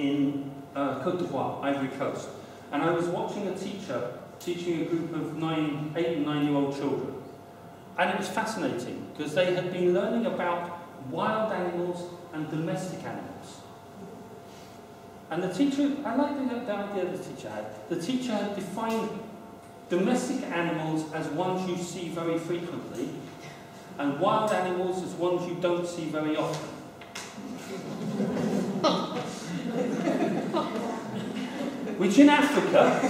in uh, Cote d'Ivoire, Ivory Coast. And I was watching a teacher teaching a group of nine, eight and nine year old children. And it was fascinating because they had been learning about wild animals and domestic animals. And the teacher, I like the, the idea the teacher had. The teacher had defined domestic animals as ones you see very frequently, and wild animals as ones you don't see very often. Which in Africa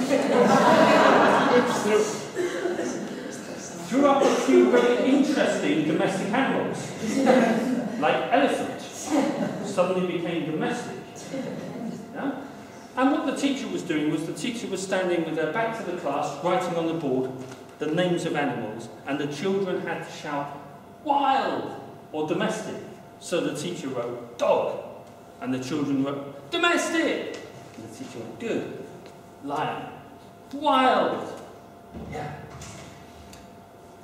threw up a few very interesting domestic animals, like elephants, suddenly became domestic. Yeah? And what the teacher was doing was the teacher was standing with her back to the class, writing on the board the names of animals, and the children had to shout, wild or domestic. So the teacher wrote, dog, and the children wrote, domestic. And the teacher went, good, lion, wild, yeah.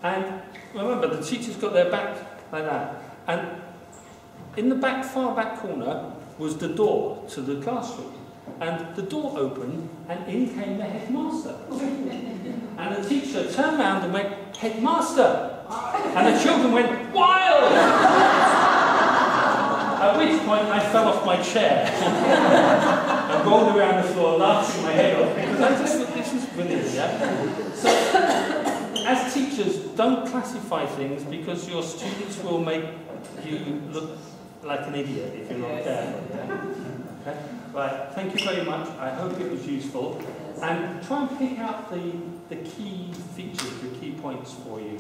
And remember, the teacher's got their back like that. And in the back, far back corner, was the door to the classroom. And the door opened, and in came the headmaster. and the teacher turned around and went, Headmaster! And the children went, Wild! At which point I fell off my chair and rolled around the floor laughing my head off because I just this was brilliant, yeah? So, as teachers, don't classify things because your students will make you look like an idiot if you're not careful. Okay? Right, thank you very much. I hope it was useful. And try and pick out the, the key features, the key points for you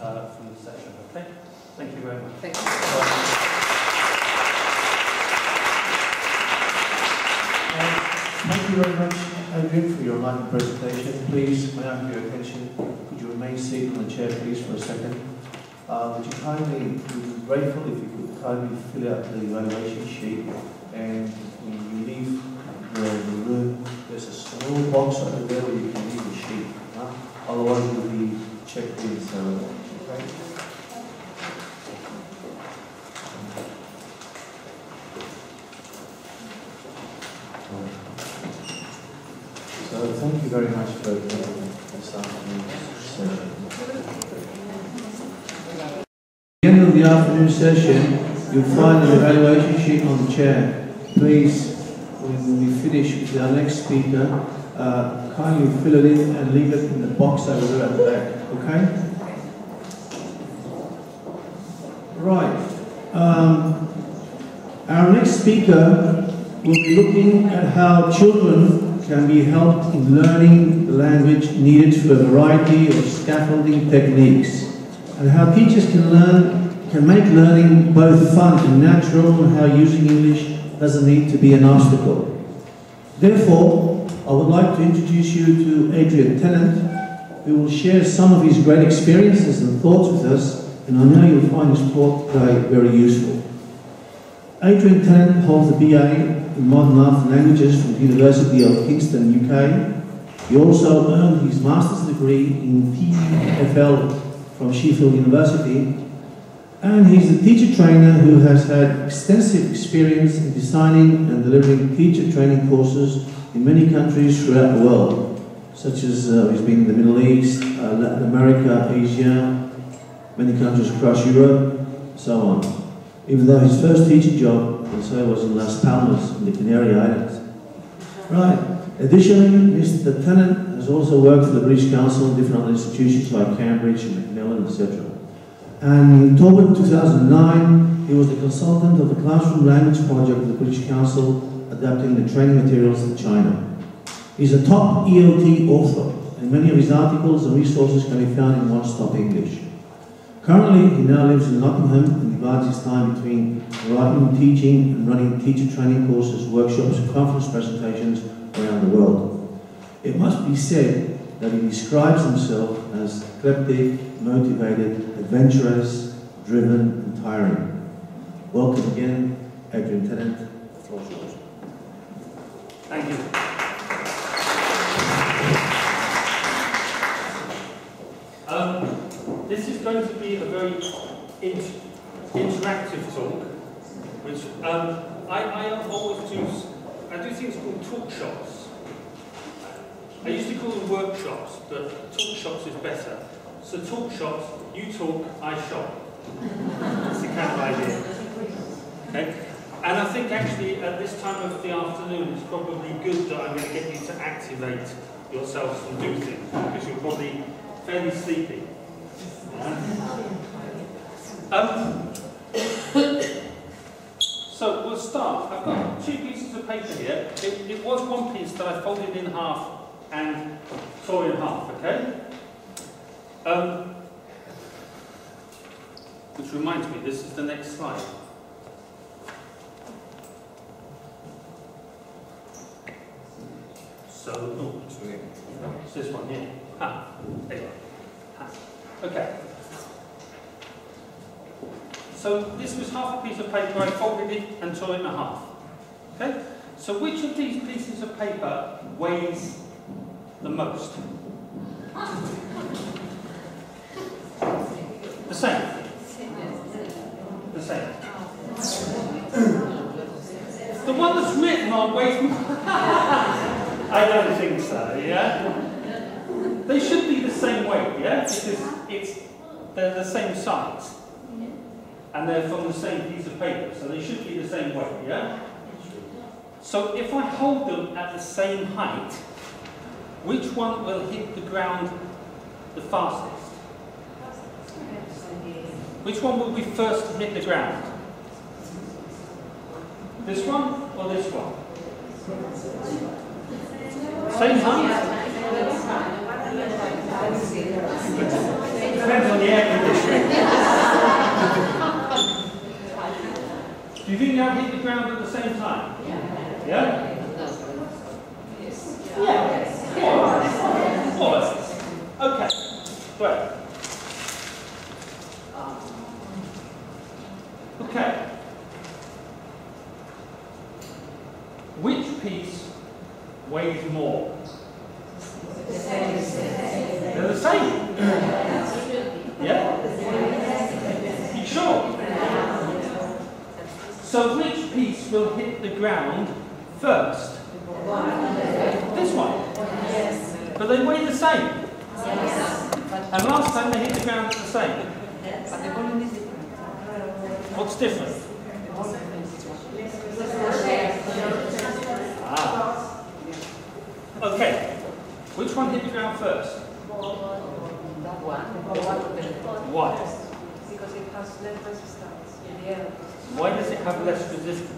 uh, from the session. Okay? Thank you very much. Thank you. Very much, Adrian, for your enlightening presentation. Please, may I have your attention? Could you remain seated on the chair, please, for a second? Uh, would you kindly, would be grateful if you could kindly fill out the evaluation sheet and when you leave the, the room, there's a small box over there where you can leave the sheet. Huh? Otherwise, you'll be checked in, so? So thank you very much for this afternoon's session. At the end of the afternoon session, you'll find an evaluation sheet on the chair. Please, when we finish with our next speaker, uh, kindly fill it in and leave it in the box over there at the back, okay? Right. Um, our next speaker will be looking at how children can be helped in learning the language needed for a variety of scaffolding techniques and how teachers can learn can make learning both fun and natural and how using English doesn't need to be an obstacle. Therefore, I would like to introduce you to Adrian Tennant, who will share some of his great experiences and thoughts with us, and I know you'll find his talk today very useful. Adrian Tennant holds a BA in Modern Art and Languages from the University of Kingston, UK. He also earned his master's degree in TEFL from Sheffield University. And he's a teacher trainer who has had extensive experience in designing and delivering teacher training courses in many countries throughout the world, such as uh, he's been in the Middle East, uh, Latin America, Asia, many countries across Europe, so on. Even though his first teaching job and so was in Las Palmas in the Canary Islands. Right. Additionally, Mr. Tennant has also worked for the British Council in different institutions like Cambridge and Macmillan, etc. And in October 2009, he was the consultant of the Classroom Language Project of the British Council, adapting the training materials to China. He's a top ELT author, and many of his articles and resources can be found in One Stop English. Currently, he now lives in Nottingham and divides his time between writing, teaching, and running teacher training courses, workshops, and conference presentations around the world. It must be said that he describes himself as eclectic, motivated, adventurous, driven, and tiring. Welcome again, Adrian Tennant. The floor. Thank you. Um, this is going to be a very interactive talk, which um, I, I always do I do things called talk shops. I used to call them workshops, but talk shops is better. So talk shops, you talk, I shop. That's the kind of idea. Okay? And I think actually at this time of the afternoon it's probably good that I'm going to get you to activate yourselves and do things because you're probably fairly sleepy. Yeah? Um, so we'll start. I've got two pieces of paper here. It, it was one piece that I folded in half and tore in half, okay? Um, which reminds me, this is the next slide. So, oh, it's this one here. There you are. Okay. So this was half a piece of paper, I folded it and tore it in half. Okay? So which of these pieces of paper weighs the most? The same. The same. The one that's written on weighs. I don't think so, yeah? They should be the same weight, yeah? Because it's, they're the same size. And they're from the same piece of paper, so they should be the same weight, yeah? So if I hold them at the same height, which one will hit the ground the fastest? Which one will be first to hit the ground? This one or this one? Same height? Depends on the air Do you think they'll hit the ground at the same time? Yeah? Yeah? Yeah. More or less. Okay. Great. Okay. Which piece weighs more? They're the same. Yeah? You sure? So which piece will hit the ground first? This one. Yes. But they weigh the same. Yes. And last time they hit the ground the same. Yes. What's different? Ah. Okay. Which one hit the ground first? Why? Because it has less resistance in the air. Why does it have less resistance?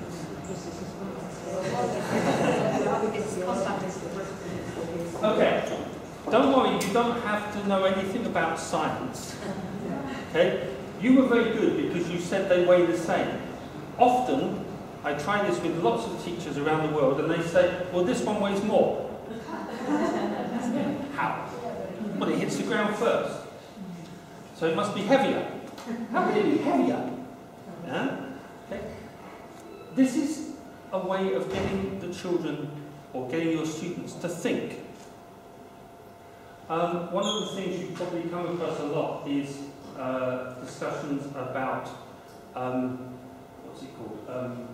Okay. Don't worry, you don't have to know anything about science. Okay? You were very good because you said they weigh the same. Often, I try this with lots of teachers around the world and they say, well, this one weighs more. How? Well, it hits the ground first. So it must be heavier. How can it be heavier? Yeah? This is a way of getting the children or getting your students to think. Um, one of the things you probably come across a lot is uh, discussions about um, what's it called? Um,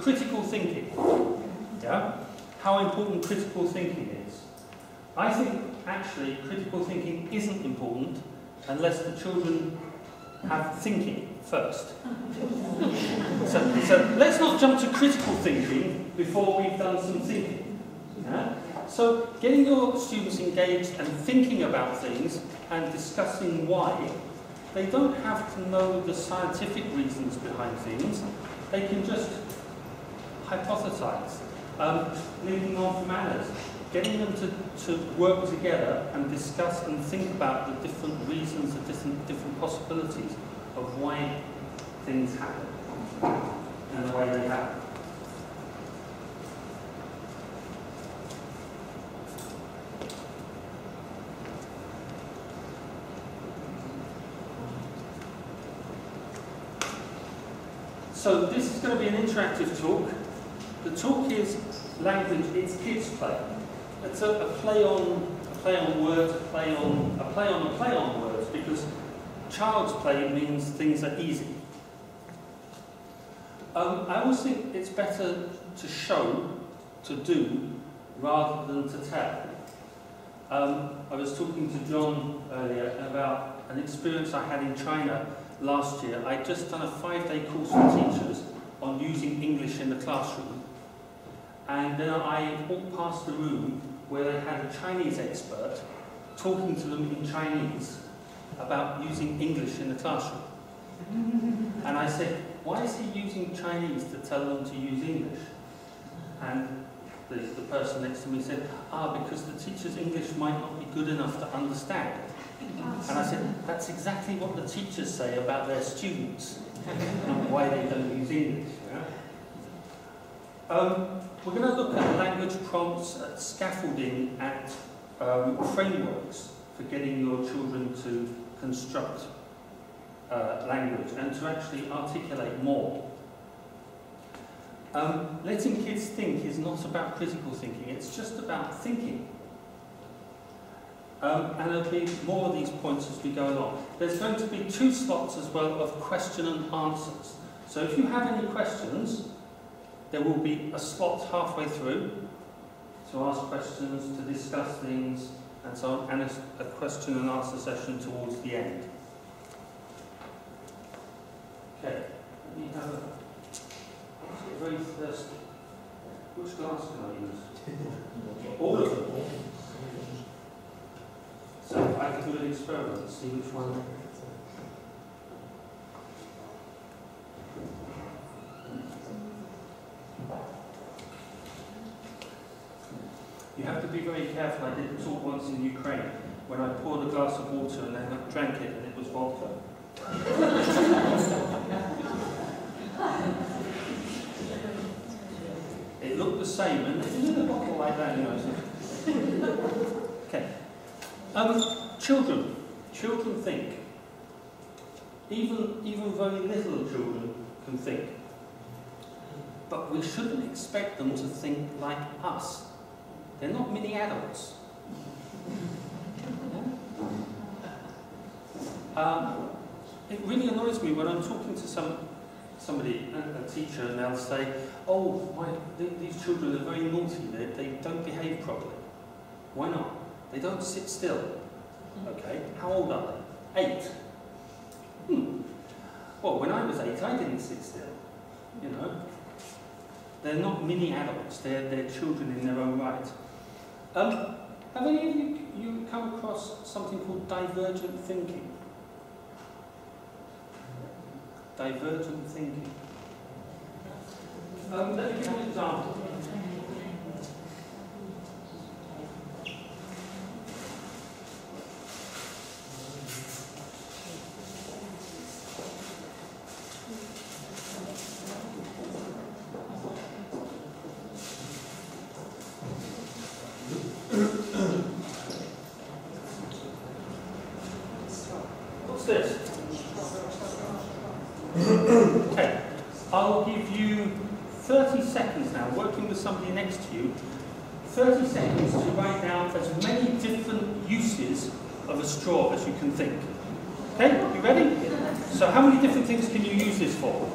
critical thinking. Yeah? How important critical thinking is. I think actually critical thinking isn't important unless the children have thinking first. so, so let's not jump to critical thinking before we've done some thinking. Yeah? So getting your students engaged and thinking about things and discussing why, they don't have to know the scientific reasons behind things. They can just hypothesize. Um, linking on from manners, getting them to, to work together and discuss and think about the different reasons, the different, different possibilities of why things happen and the way they happen. So this is going to be an interactive talk. The talk is language, it's kids play. It's a, a play on a play on words, a play on a play on a play on words, because child's play means things are easy. Um, I always think it's better to show, to do, rather than to tell. Um, I was talking to John earlier about an experience I had in China last year. I'd just done a five-day course for teachers on using English in the classroom. And then I walked past the room where they had a Chinese expert talking to them in Chinese about using English in the classroom. And I said, why is he using Chinese to tell them to use English? And the, the person next to me said, ah, because the teacher's English might not be good enough to understand. And I said, that's exactly what the teachers say about their students and why they don't use English. Um, we're going to look at language prompts, at scaffolding, at um, frameworks for getting your children to construct uh, language and to actually articulate more. Um, letting kids think is not about critical thinking, it's just about thinking. Um, and there'll be more of these points as we go along. There's going to be two slots as well of question and answers. So if you have any questions, there will be a slot halfway through to ask questions, to discuss things, and so on, and a, a question and answer session towards the end. Okay, let me have a. I get very thirsty. Which glass can I use? All of them. So I can do an experiment and see which one. You have to be very careful. I did talk once in Ukraine when I poured a glass of water and then drank it and it was vodka. it looked the same and it was in a bottle like that, you know. Okay. Um, children. Children think. Even, even very little children can think. But we shouldn't expect them to think like us. They're not mini adults. Um, it really annoys me when I'm talking to some somebody, a, teacher, and they'll say, "Oh, my, th these children are very naughty. They, they don't behave properly. Why not? They don't sit still. Okay, how old are they? Eight. Hmm. Well, when I was eight, I didn't sit still. You know, they're not mini adults. They're they're children in their own right. Um, have any of you, you come across something called divergent thinking? Divergent thinking. Um, let me give you an example. What's this? okay, I'll give you 30 seconds now, working with somebody next to you, 30 seconds to write down as many different uses of a straw as you think. Okay, you ready? So how many different things can you use this for?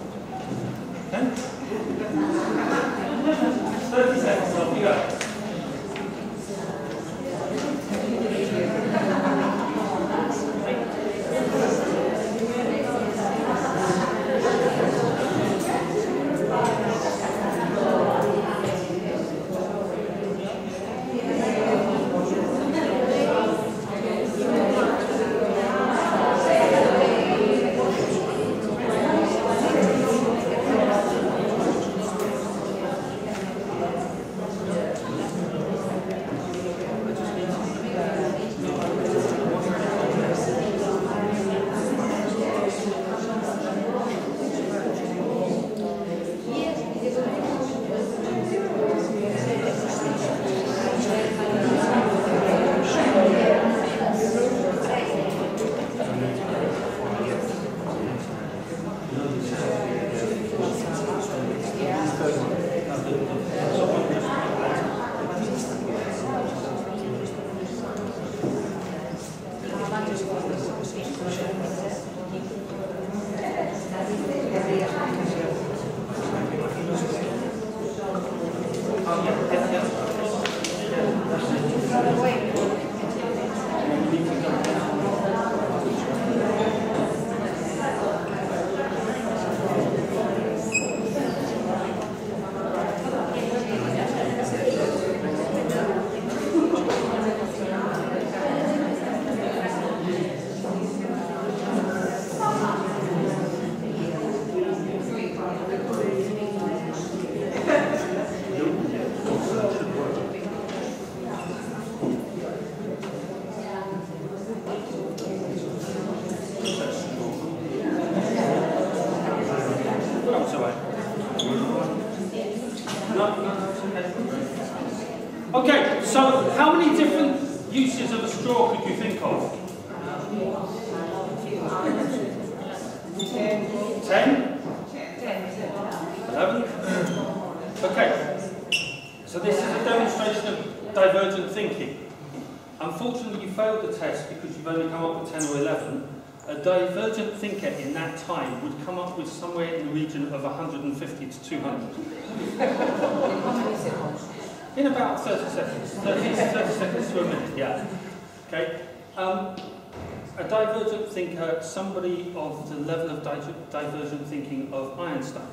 Somebody of the level of di divergent thinking of Einstein.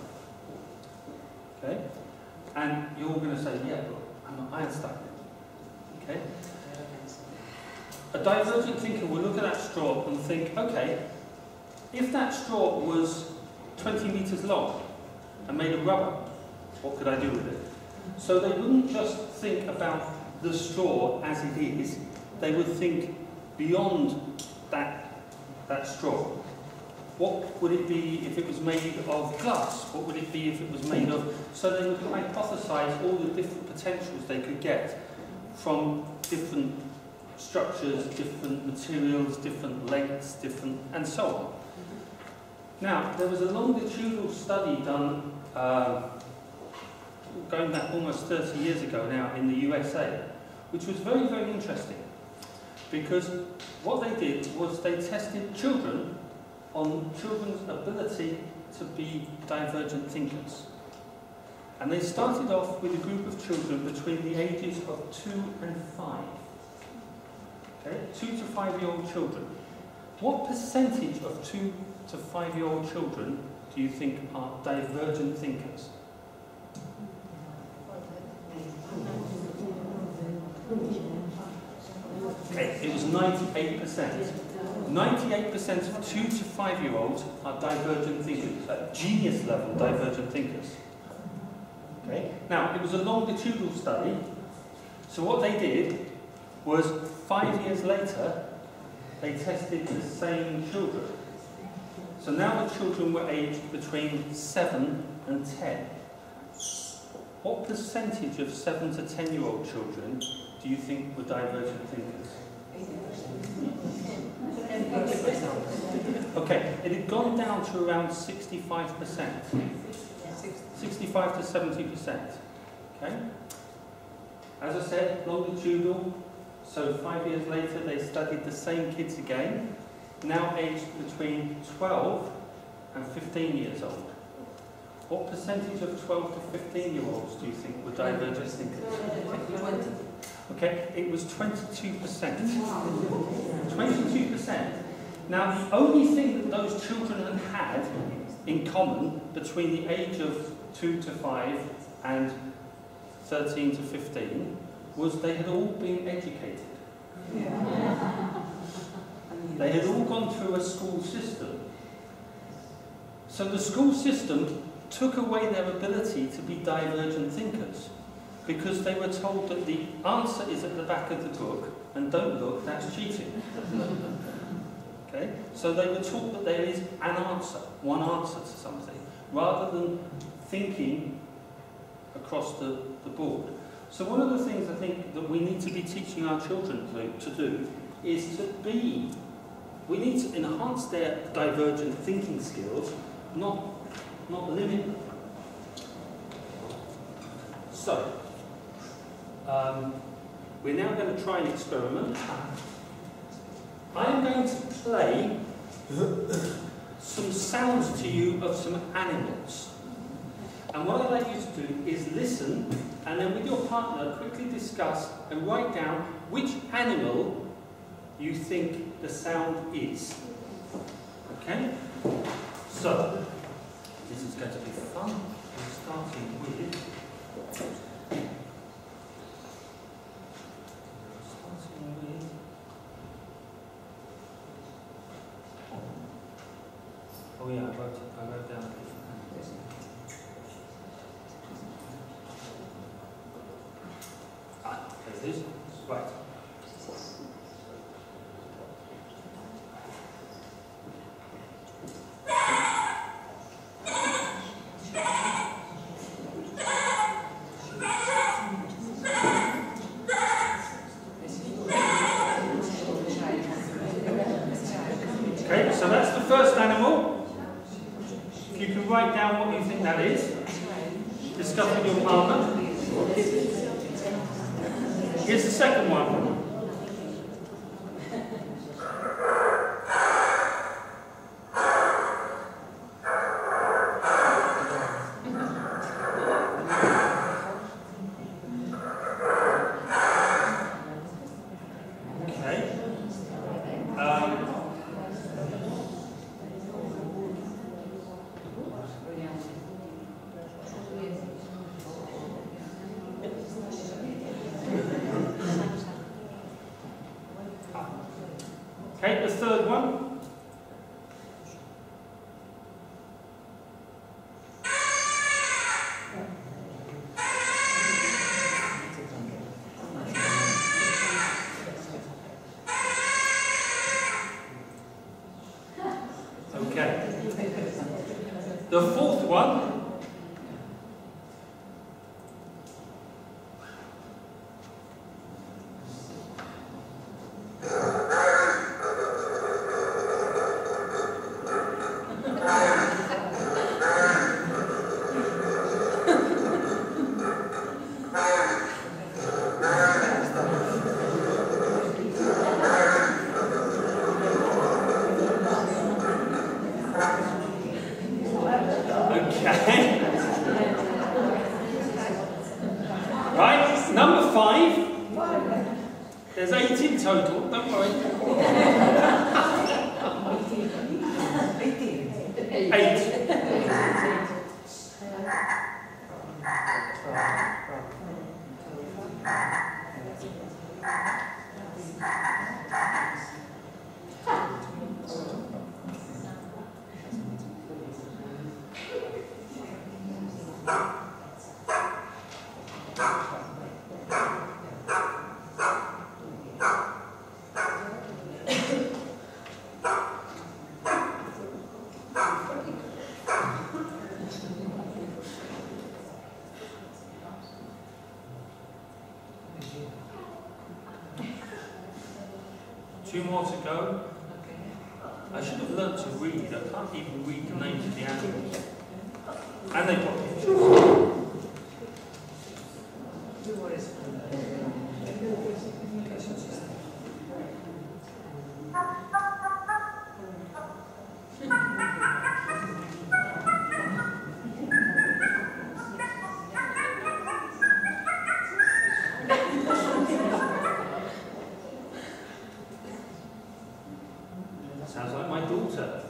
Okay? And you're all going to say, yeah, but I'm an Einstein. Okay? A divergent thinker will look at that straw and think, okay, if that straw was 20 metres long and made of rubber, what could I do with it? So they wouldn't just think about the straw as it is, they would think beyond that, that straw. What would it be if it was made of glass? What would it be if it was made of... So they would hypothesize all the different potentials they could get from different structures, different materials, different lengths, different... and so on. Now, there was a longitudinal study done uh, going back almost 30 years ago now in the USA, which was very, very interesting. Because what they did was they tested children on children's ability to be divergent thinkers. And they started off with a group of children between the ages of two and five. Okay, two to five year old children. What percentage of two to five year old children do you think are divergent thinkers? It was 98%. 98% of two to five year olds are divergent thinkers, at genius level divergent thinkers. Okay? Now, it was a longitudinal study, so what they did was five years later, they tested the same children. So now the children were aged between 7 and 10. What percentage of 7 to 10 year old children do you think were divergent thinkers? Okay, it had gone down to around 65%. 65 to 70%. Okay? As I said, longitudinal. So five years later, they studied the same kids again, now aged between 12 and 15 years old. What percentage of 12 to 15 year olds do you think were divergent thinkers? Okay, it was 22%. 22%. Now, the only thing that those children had in common between the age of 2 to 5 and 13 to 15 was they had all been educated. They had all gone through a school system. So the school system took away their ability to be divergent thinkers because they were told that the answer is at the back of the book and don't look, that's cheating. okay? So they were taught that there is an answer, one answer to something, rather than thinking across the, the board. So one of the things I think that we need to be teaching our children to, to do is to be, we need to enhance their divergent thinking skills, not, not limit them. So, um, we're now going to try an experiment. I am going to play some sounds to you of some animals. And what I'd like you to do is listen and then with your partner quickly discuss and write down which animal you think the sound is. Okay? So, this is going to be fun. Starting with More to go. I should have learnt to read. I can't even read the names of the animals. And they've got pictures. Sounds like my daughter.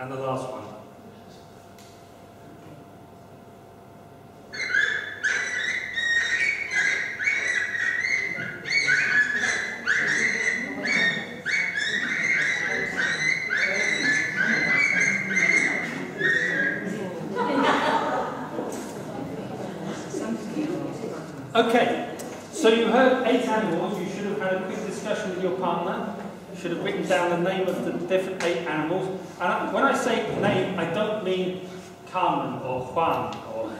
And the last one. Okay, so you heard eight animals. You should have had a quick discussion with your partner. You should have written down the name of the different eight animals. And when I say name, I don't mean Carmen or Juan or.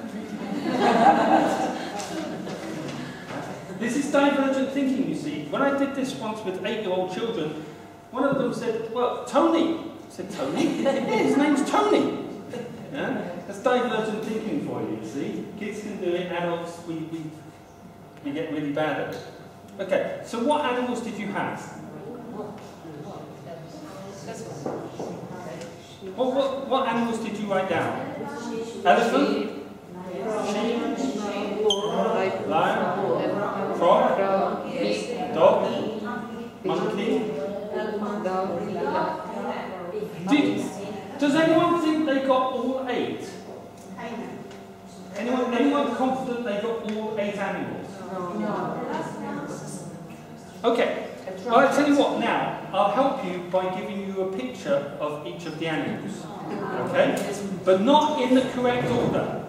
this is divergent thinking, you see. When I did this once with eight-year-old children, one of them said, "Well, Tony." I said, "Tony? his name's Tony." Yeah? That's divergent thinking for you, you see. Kids can do it, adults, we, we you get really bad at it. Okay, so what animals did you have? What, what, what animals did you write down? Elephant? Sheep? Lion? Frog? Dog? Monkey? Did, does anyone think they got all eight? Anyone, anyone confident they got all eight animals? Okay, well, I'll tell you what now, I'll help you by giving you a picture of each of the animals. Okay? But not in the correct order.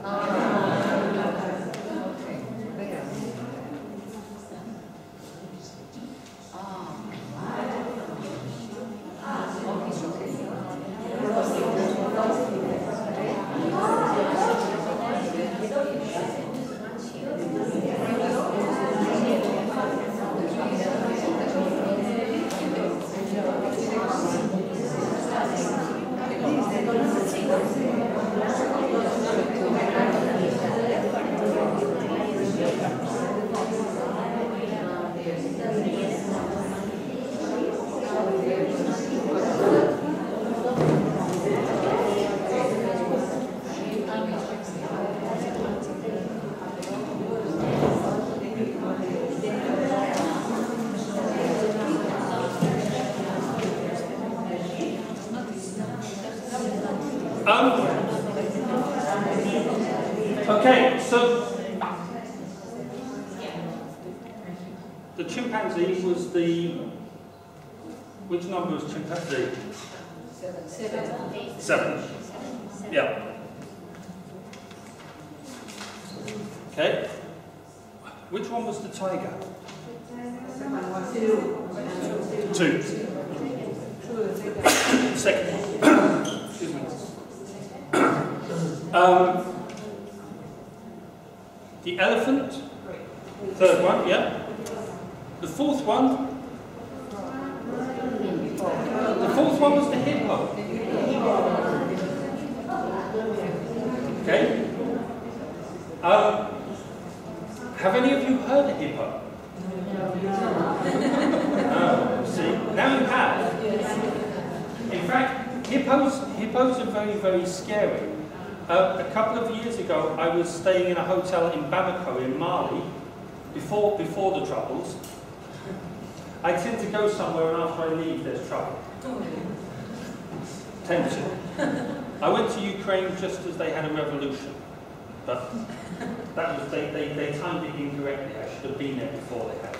Timed it incorrectly. I should have been there before they had.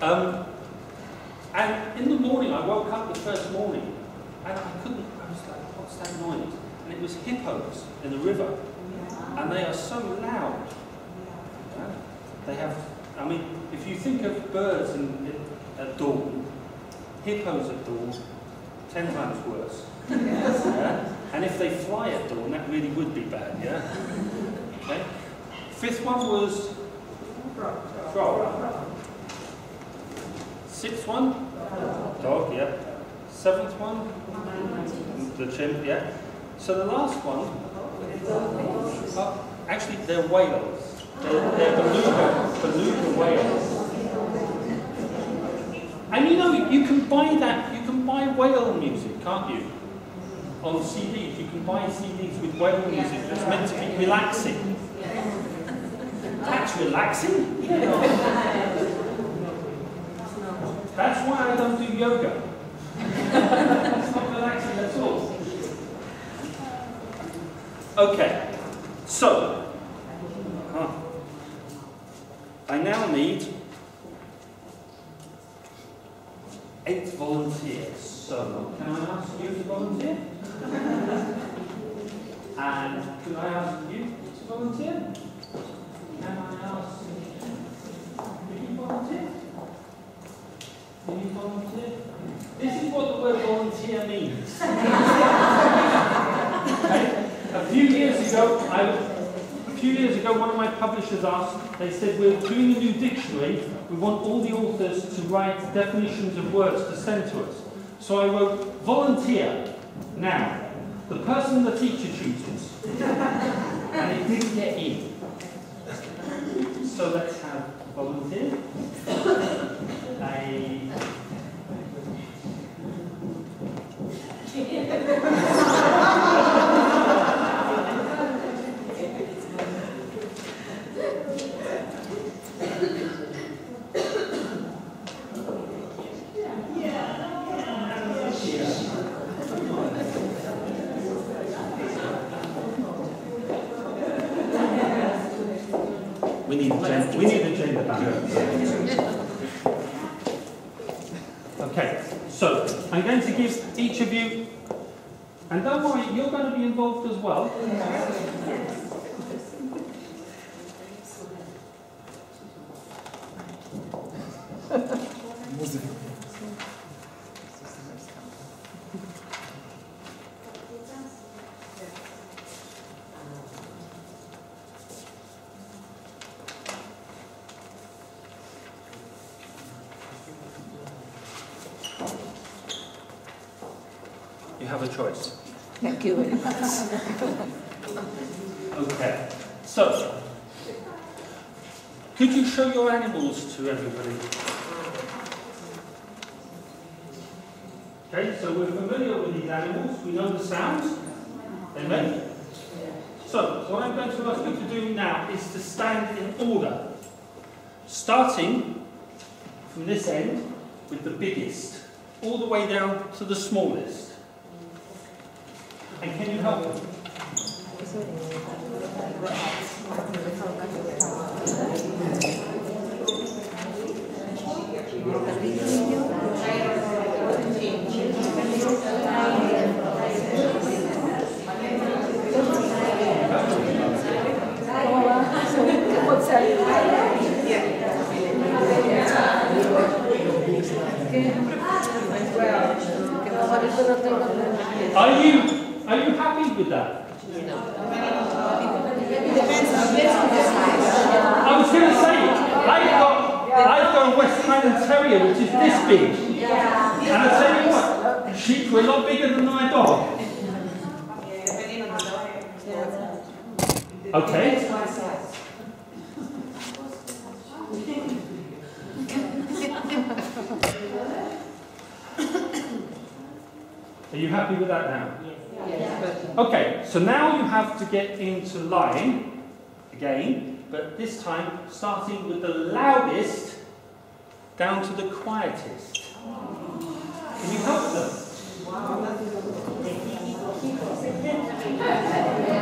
Um, and in the morning, I woke up the first morning, and I couldn't. I was like, "What's that noise?" And it was hippos in the river, and they are so loud. Yeah? They have. I mean, if you think of birds in, at dawn, hippos at dawn, ten times worse. Yeah? And if they fly at dawn, that really would be bad, yeah? Okay. Fifth one was frog. Sixth one? Dog, yeah. Seventh one? The chimp, yeah. So the last one, oh, actually they're whales. They're, they're beluga, beluga whales. And you know, you can buy that, you can buy whale music, can't you? On CDs, you can buy CDs with whale music that's meant to be relaxing. That's relaxing? That's why I don't do yoga. it's not relaxing at all. Okay, so, huh. I now need eight volunteers. So, can I ask you to volunteer? and can I ask you to volunteer? Can I ask you to volunteer? Can you volunteer? This is what the word volunteer means. okay? A few years ago, I, a few years ago, one of my publishers asked, they said, we're doing a new dictionary, we want all the authors to write definitions of words to send to us. So I wrote, volunteer. Now, the person the teacher chooses. and it didn't get in. So let's have volunteer. A We need a gender, we need a gender balance. Okay, so I'm going to give each of you, and don't worry, you're going to be involved as well. You have a choice. Thank you very much. Okay, so could you show your animals to everybody? Okay, so we're familiar with these animals, we know the sounds they make. So, what I'm going to ask you to do now is to stand in order, starting from this end with the biggest, all the way down to the smallest. And can you help me you are you happy with that? I was going to say, I've got I've got a West Highland Terrier which is this big, and I tell you what, sheep were a lot bigger than my dog. Okay. Are you happy with that now? Yes. Okay, so now you have to get into line again, but this time starting with the loudest down to the quietest. Can you help them?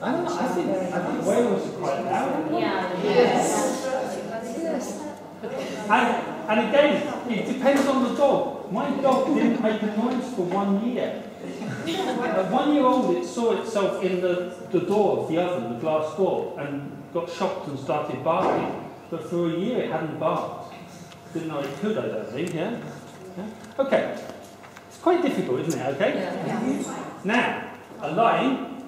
I don't know, I think, I think whales is quite loud. And, again, it depends on the dog. My dog didn't make a noise for one year. At one year old, it saw itself in the, the door of the oven, the glass door, and got shocked and started barking. But for a year, it hadn't barked. Didn't know it could, I don't think, yeah? yeah? Okay. It's quite difficult, isn't it, okay? Yeah. Now, a line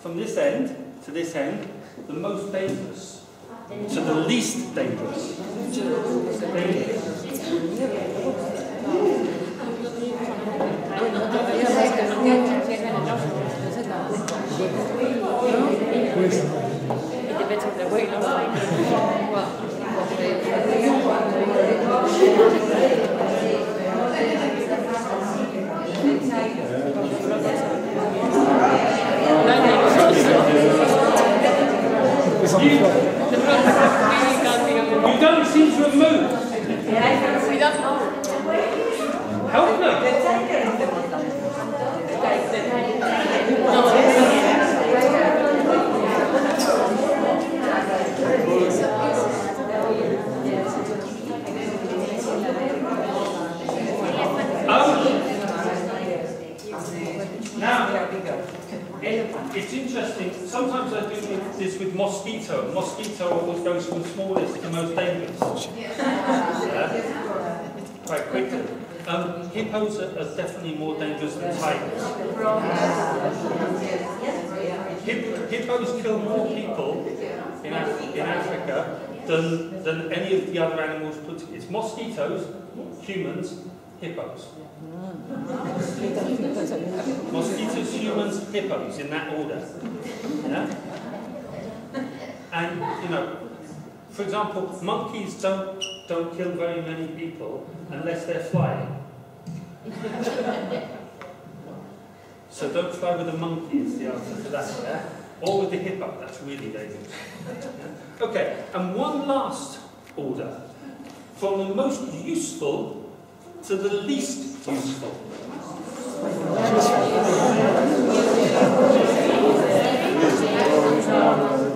from this end to this end, the most dangerous to the least dangerous. Dangerous. You, you don't seem to have moved. Help them. Um, now, it, it's interesting. Sometimes I do this with mosquito. Mosquito always goes from the smallest to most dangerous. Yeah. Quite quickly. Um, hippos are, are definitely more dangerous than tigers. Hip, hippos kill more people in, Af- in Africa than, than any of the other animals put together. It's mosquitoes, humans, hippos. Mosquitoes, humans, hippos, in that order. Yeah? And, you know, for example, monkeys don't, don't kill very many people unless they're flying. So don't fly with a monkey is the answer to that, yeah? Or with the hippo, that's really dangerous. Okay, and one last order. From the most useful to the least useful.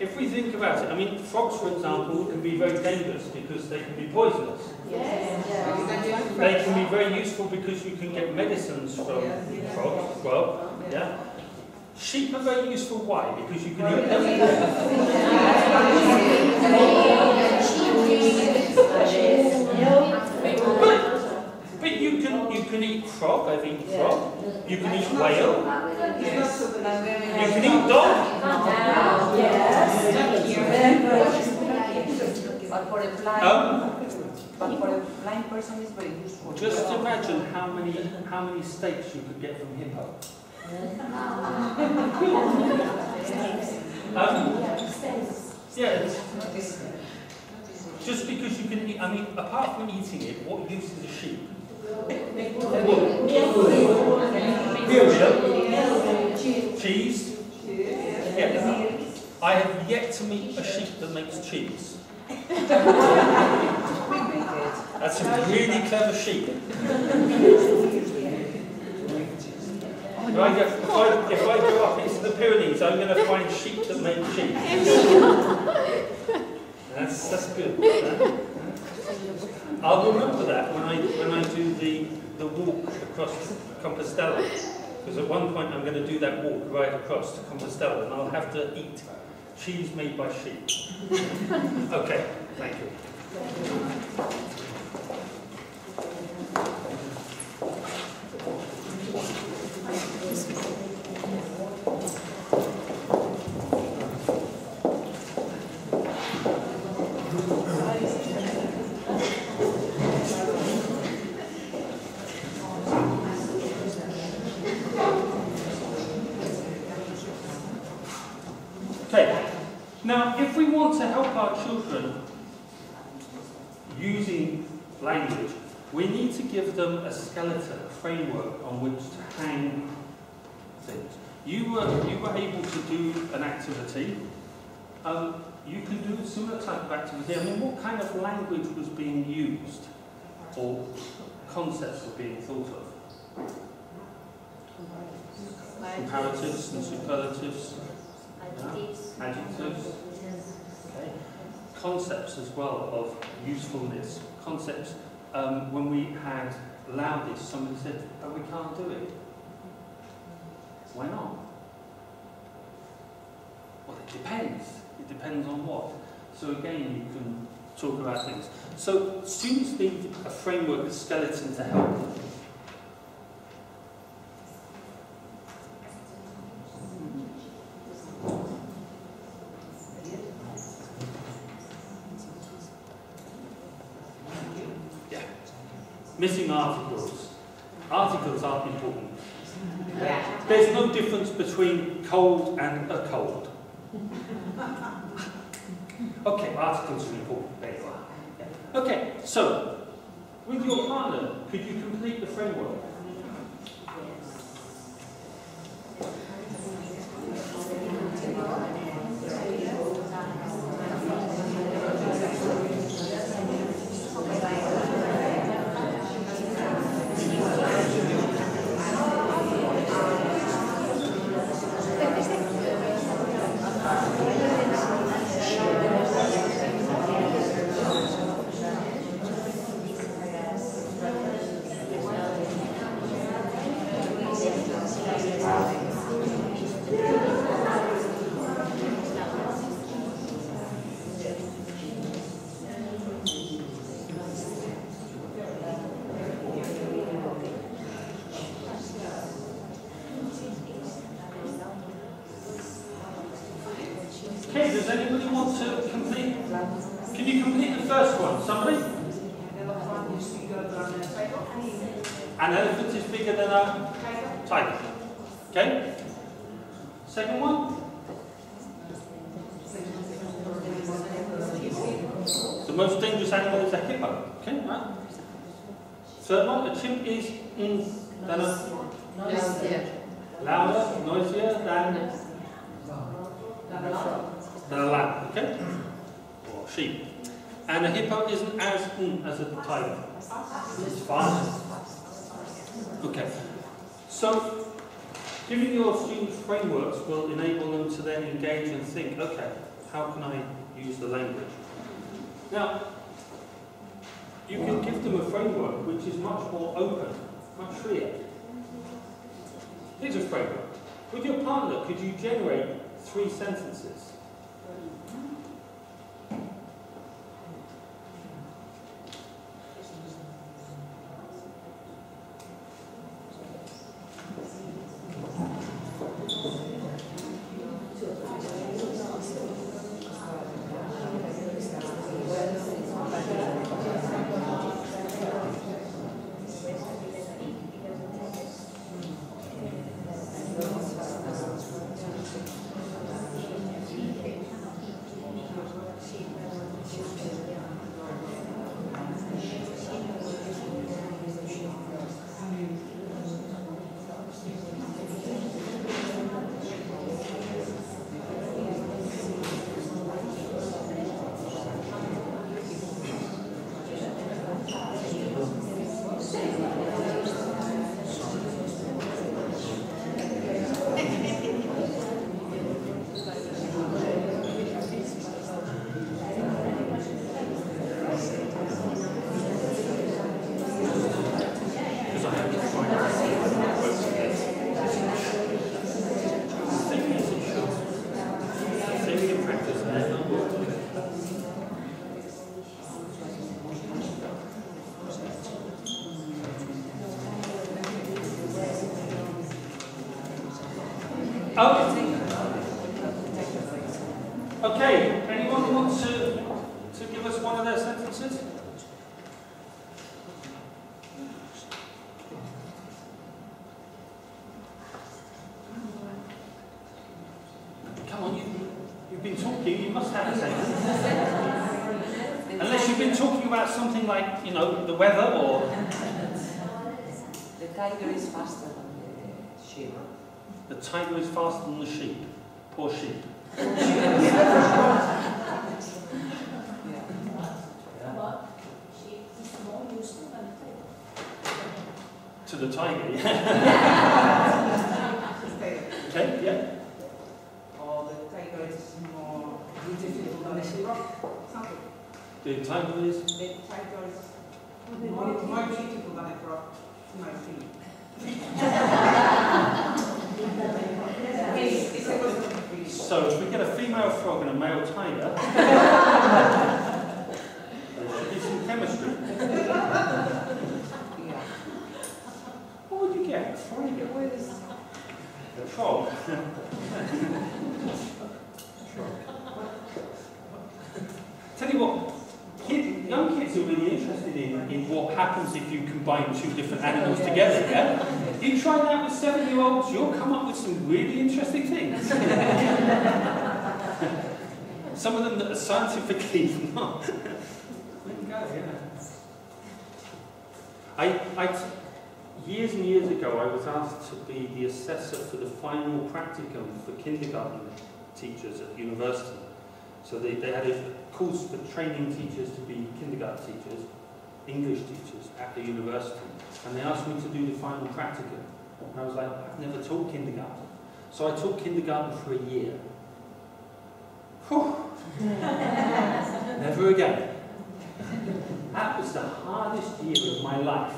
if we think about it, I mean, frogs, for example, can be very dangerous because they can be poisonous. They can be very useful because you can get medicines from frogs as well. Yeah. Sheep are very useful. Why? Because you can eat them. But, but you can you can eat frog. I've eaten frog. You can eat whale. You can eat dog. But for a blind, Um, but for a blind person, it's very useful. just imagine how many how many steaks you could get from hippo. Um, yeah, it's- just because you can eat, I mean, apart from eating it, what use is a sheep? Milk. Cheese? Yeah. I have yet to meet a sheep that makes cheese. That's a really clever sheep. If I, go, if, I, if I go up into the Pyrenees, I'm going to find sheep that make cheese. That's, that's good. I'll remember that when I, when I do the, the walk across Compostela. Because at one point I'm going to do that walk right across to Compostela and I'll have to eat cheese made by sheep. Okay, thank you. Okay, now if we want to help our children using language, we need to give them a skeleton, a framework on which to hang things. You were, you were able to do an activity. Um, you can do a similar type of activity. I mean, what kind of language was being used? Or concepts were being thought of? Comparatives and superlatives, adjectives, okay. concepts as well of usefulness. Concepts, um, when we had this, somebody said, oh, we can't do it. Why not? Well, it depends. It depends on what. So again, you can talk about things. So students need a framework, a skeleton to help them. Missing articles. Articles aren't important. There's no difference between cold and a cold. Okay, articles are important. There you are. Okay, so with your partner, could you complete the framework? Okay, does anybody want to complete? Can you complete the first one? Somebody? An elephant is bigger than a tiger. Okay? Second one? The most dangerous animal is a hippo. Okay, right? Third one, a chimp is mm, than a louder, noisier than than a lamb, okay? Or sheep. And a hippo isn't as mm, as a tiger. It's faster. Okay. So, Giving your students frameworks will enable them to then engage and think, okay, how can I use the language? Now, you can give them a framework which is much more open, much freer. Here's a framework. With your partner, could you generate three sentences? Teachers at university. So they, they had a course for training teachers to be kindergarten teachers, English teachers at the university. And they asked me to do the final practicum. And I was like, I've never taught kindergarten. So I taught kindergarten for a year. Never again. That was the hardest year of my life.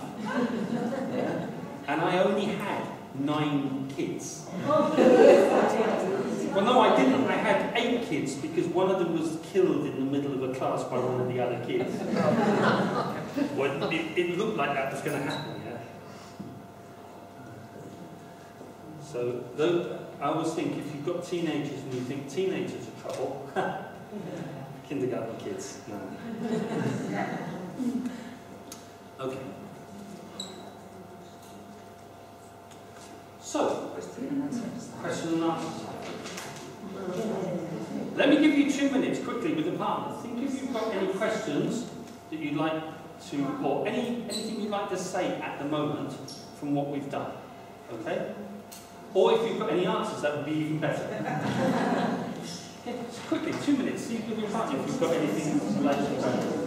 And I only had nine kids. Well, no, I didn't. I had eight kids because one of them was killed in the middle of a class by one of the other kids. well, it, it looked like that was going to happen, yeah? So, though, I always think if you've got teenagers and you think teenagers are trouble, kindergarten kids, no. Okay. So, question and answer. Let me give you two minutes quickly with the partner. Think if you've got any questions that you'd like to, or any anything you'd like to say at the moment from what we've done. Okay? Or if you've got any answers, that would be even better. Yeah, quickly, two minutes. See with your partner if you've got anything to say.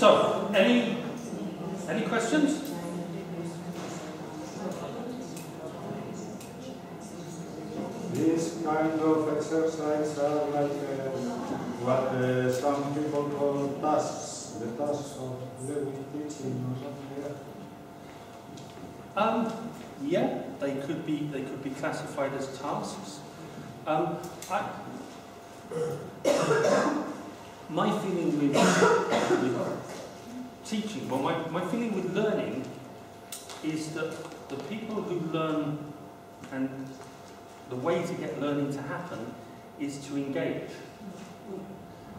So, any any questions? These kind of exercise are like uh, what uh, some people call tasks, the tasks of living teaching or something like that. Um, yeah, they could be they could be classified as tasks. Um, I, my feeling with, with teaching, well, my, my feeling with learning is that the people who learn and the way to get learning to happen is to engage.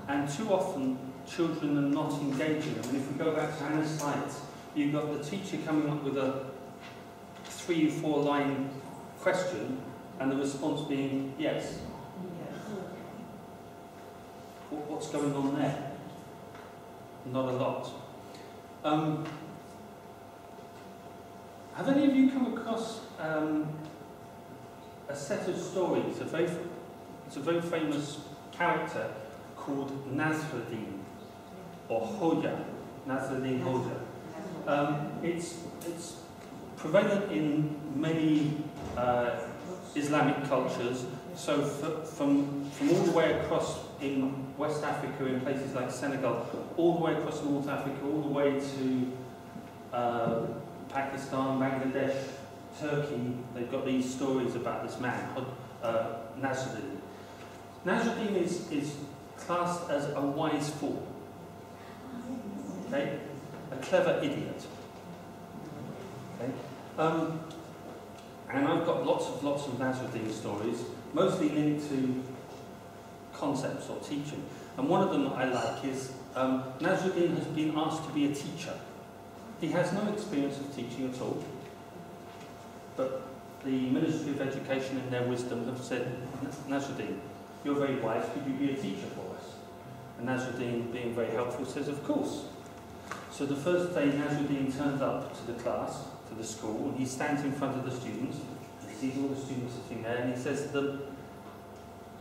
And too often, children are not engaging. I mean, if we go back to Anna's slides, you've got the teacher coming up with a three, four line question, and the response being yes. What- What's going on there? Not a lot. Um, have any of you come across um, a set of stories? A very, it's a very famous character called Nasruddin, or Hoja, Nasruddin Hoja. Um, it's, it's prevalent in many uh, Islamic cultures. So from, from all the way across in West Africa, in places like Senegal, all the way across North Africa, all the way to uh, Pakistan, Bangladesh, Turkey, they've got these stories about this man, uh, Nasruddin. Nasruddin is, is classed as a wise fool, okay? A clever idiot. Okay? Um, and I've got lots and lots of Nasruddin stories, mostly linked to concepts or teaching. And one of them that I like is um, Nasruddin has been asked to be a teacher. He has no experience of teaching at all, but the Ministry of Education, in their wisdom, have said, Nasruddin, you're very wise, could you be a teacher for us? And Nasruddin, being very helpful, says, of course. So the first day Nasruddin turns up to the class, to the school, and he stands in front of the students, he sees all the students sitting there, and he says to them,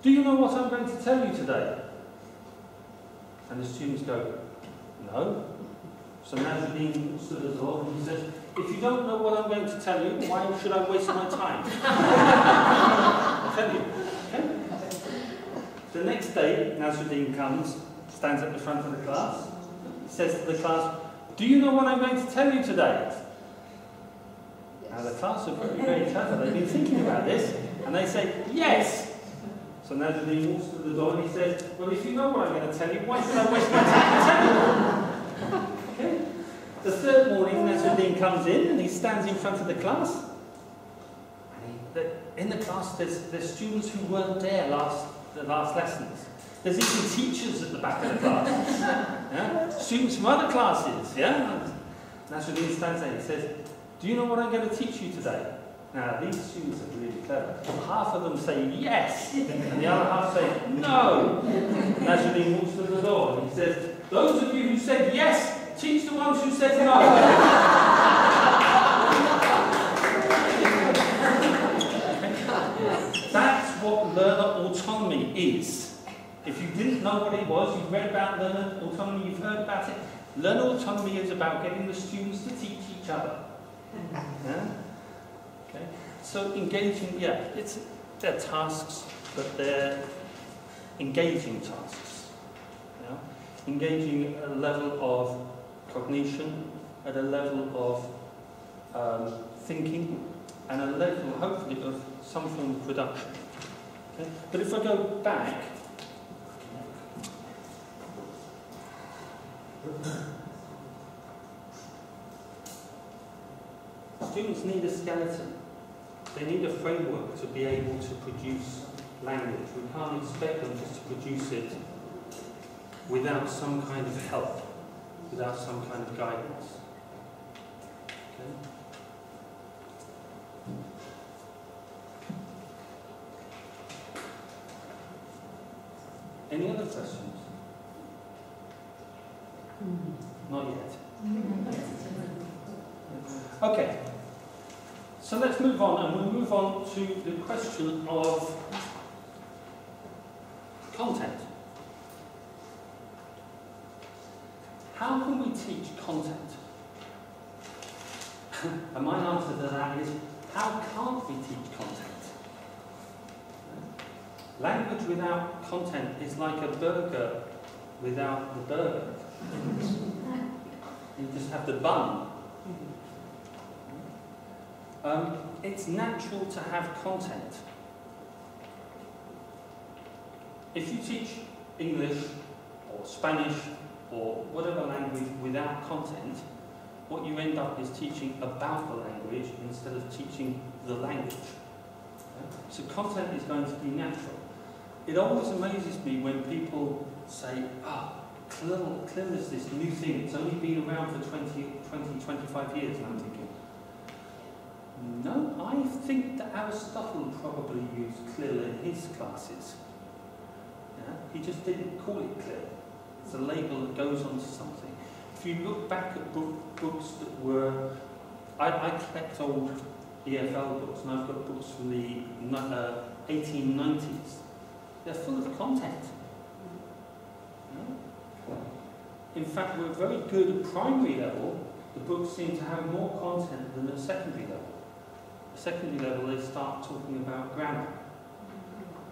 do you know what I'm going to tell you today? And the students go, no. So Nasruddin stood at the door and he says, if you don't know what I'm going to tell you, why should I waste my time? I'll tell you. The next day, Nasruddin comes, stands at the front of the class, says to the class, do you know what I'm going to tell you today? Now the class are very, very clever. They've been thinking about this, and they say, yes. So Nasruddin walks to the door and he says, well, if you know what I'm going to tell you, why should I waste my time to tell you? Okay? The third morning, Nasruddin comes in and he stands in front of the class. And he, the, in the class, there's, there's students who weren't there last, the last lessons. There's even teachers at the back of the class. yeah? Students from other classes. Yeah? Nasruddin stands there he says, do you know what I'm going to teach you today? Now, these students are really clever. Half of them say yes, and the other half say no. Nasruddin walks to the door and he says, those of you who said yes, teach the ones who said no. That's what learner autonomy is. If you didn't know what it was, you've read about learner autonomy, you've heard about it. Learner autonomy is about getting the students to teach each other. Yeah? Okay. So engaging, yeah, it's they're tasks, but they're engaging tasks. Yeah? Engaging at a level of cognition, at a level of um, thinking, and a level, hopefully, of some form of production. Okay? But if I go back, students need a skeleton. They need a framework to be able to produce language. We can't expect them just to produce it without some kind of help, without some kind of guidance. Okay? Any other questions? Mm-hmm. Not yet. Mm-hmm. Okay. So let's move on, and we'll move on to the question of content. how can we teach content? and my answer to that is, how can't we teach content? Language without content is like a burger without the burger. you just have the bun. Um, it's natural to have content. If you teach English or Spanish or whatever language without content, what you end up is teaching about the language instead of teaching the language. So content is going to be natural. It always amazes me when people say, ah, CLIL, CLIL is this new thing, it's only been around for 20, 20 25 years, and I'm thinking, no, I think that Aristotle probably used CLIL in his classes. Yeah? He just didn't call it CLIL. It's a label that goes onto something. If you look back at book, books that were, I, I collect old EFL books, and I've got books from the uh, 1890s. They're full of content. In fact, we're very good at primary level. The books seem to have more content than at secondary level. Secondary level, they start talking about grammar.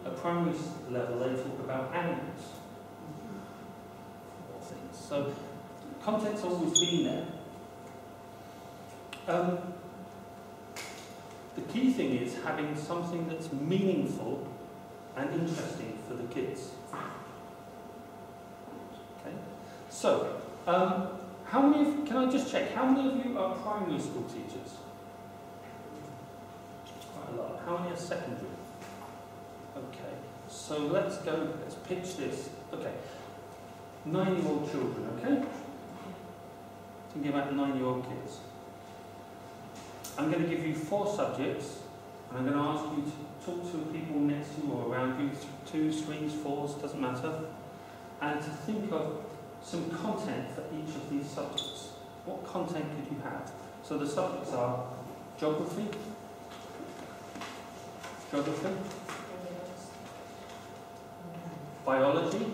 At primary level, they talk about animals. So, content's always been there. Um, the key thing is having something that's meaningful and interesting for the kids. Okay? So, um, how many of, can I just check, how many of you are primary school teachers? How many are secondary? Okay, so let's go, let's pitch this. Okay, nine-year-old children, okay? Thinking about nine-year-old kids. I'm going to give you four subjects, and I'm going to ask you to talk to people next to you or around you, two, threes, fours, doesn't matter, and to think of some content for each of these subjects. What content could you have? So the subjects are geography, geography, biology,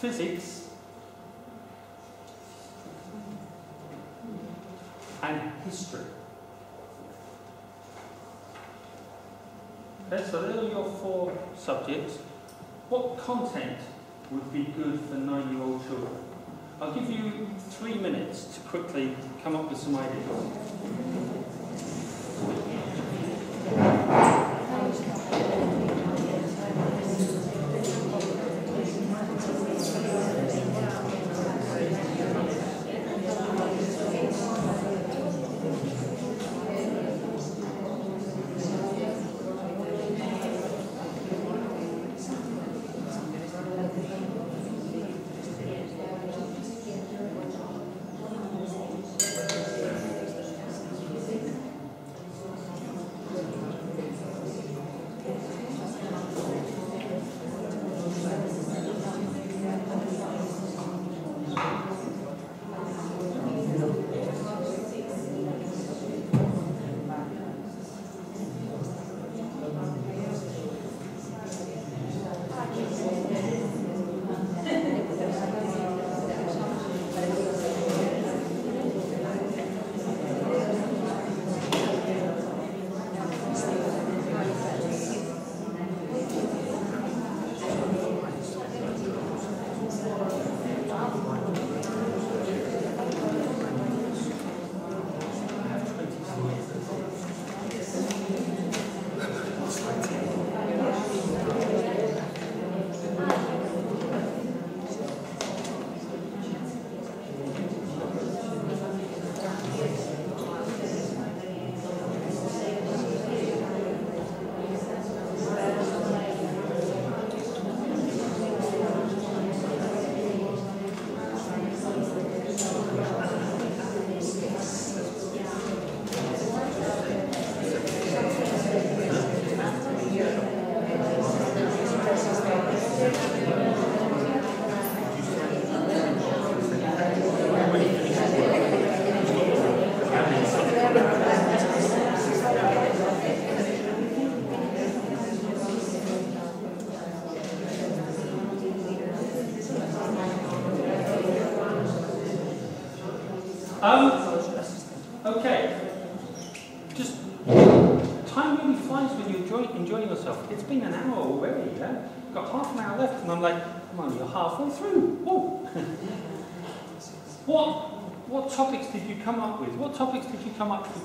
physics, and history. Okay, so there are your four subjects. What content would be good for nine-year-old children? I'll give you three minutes to quickly come up with some ideas.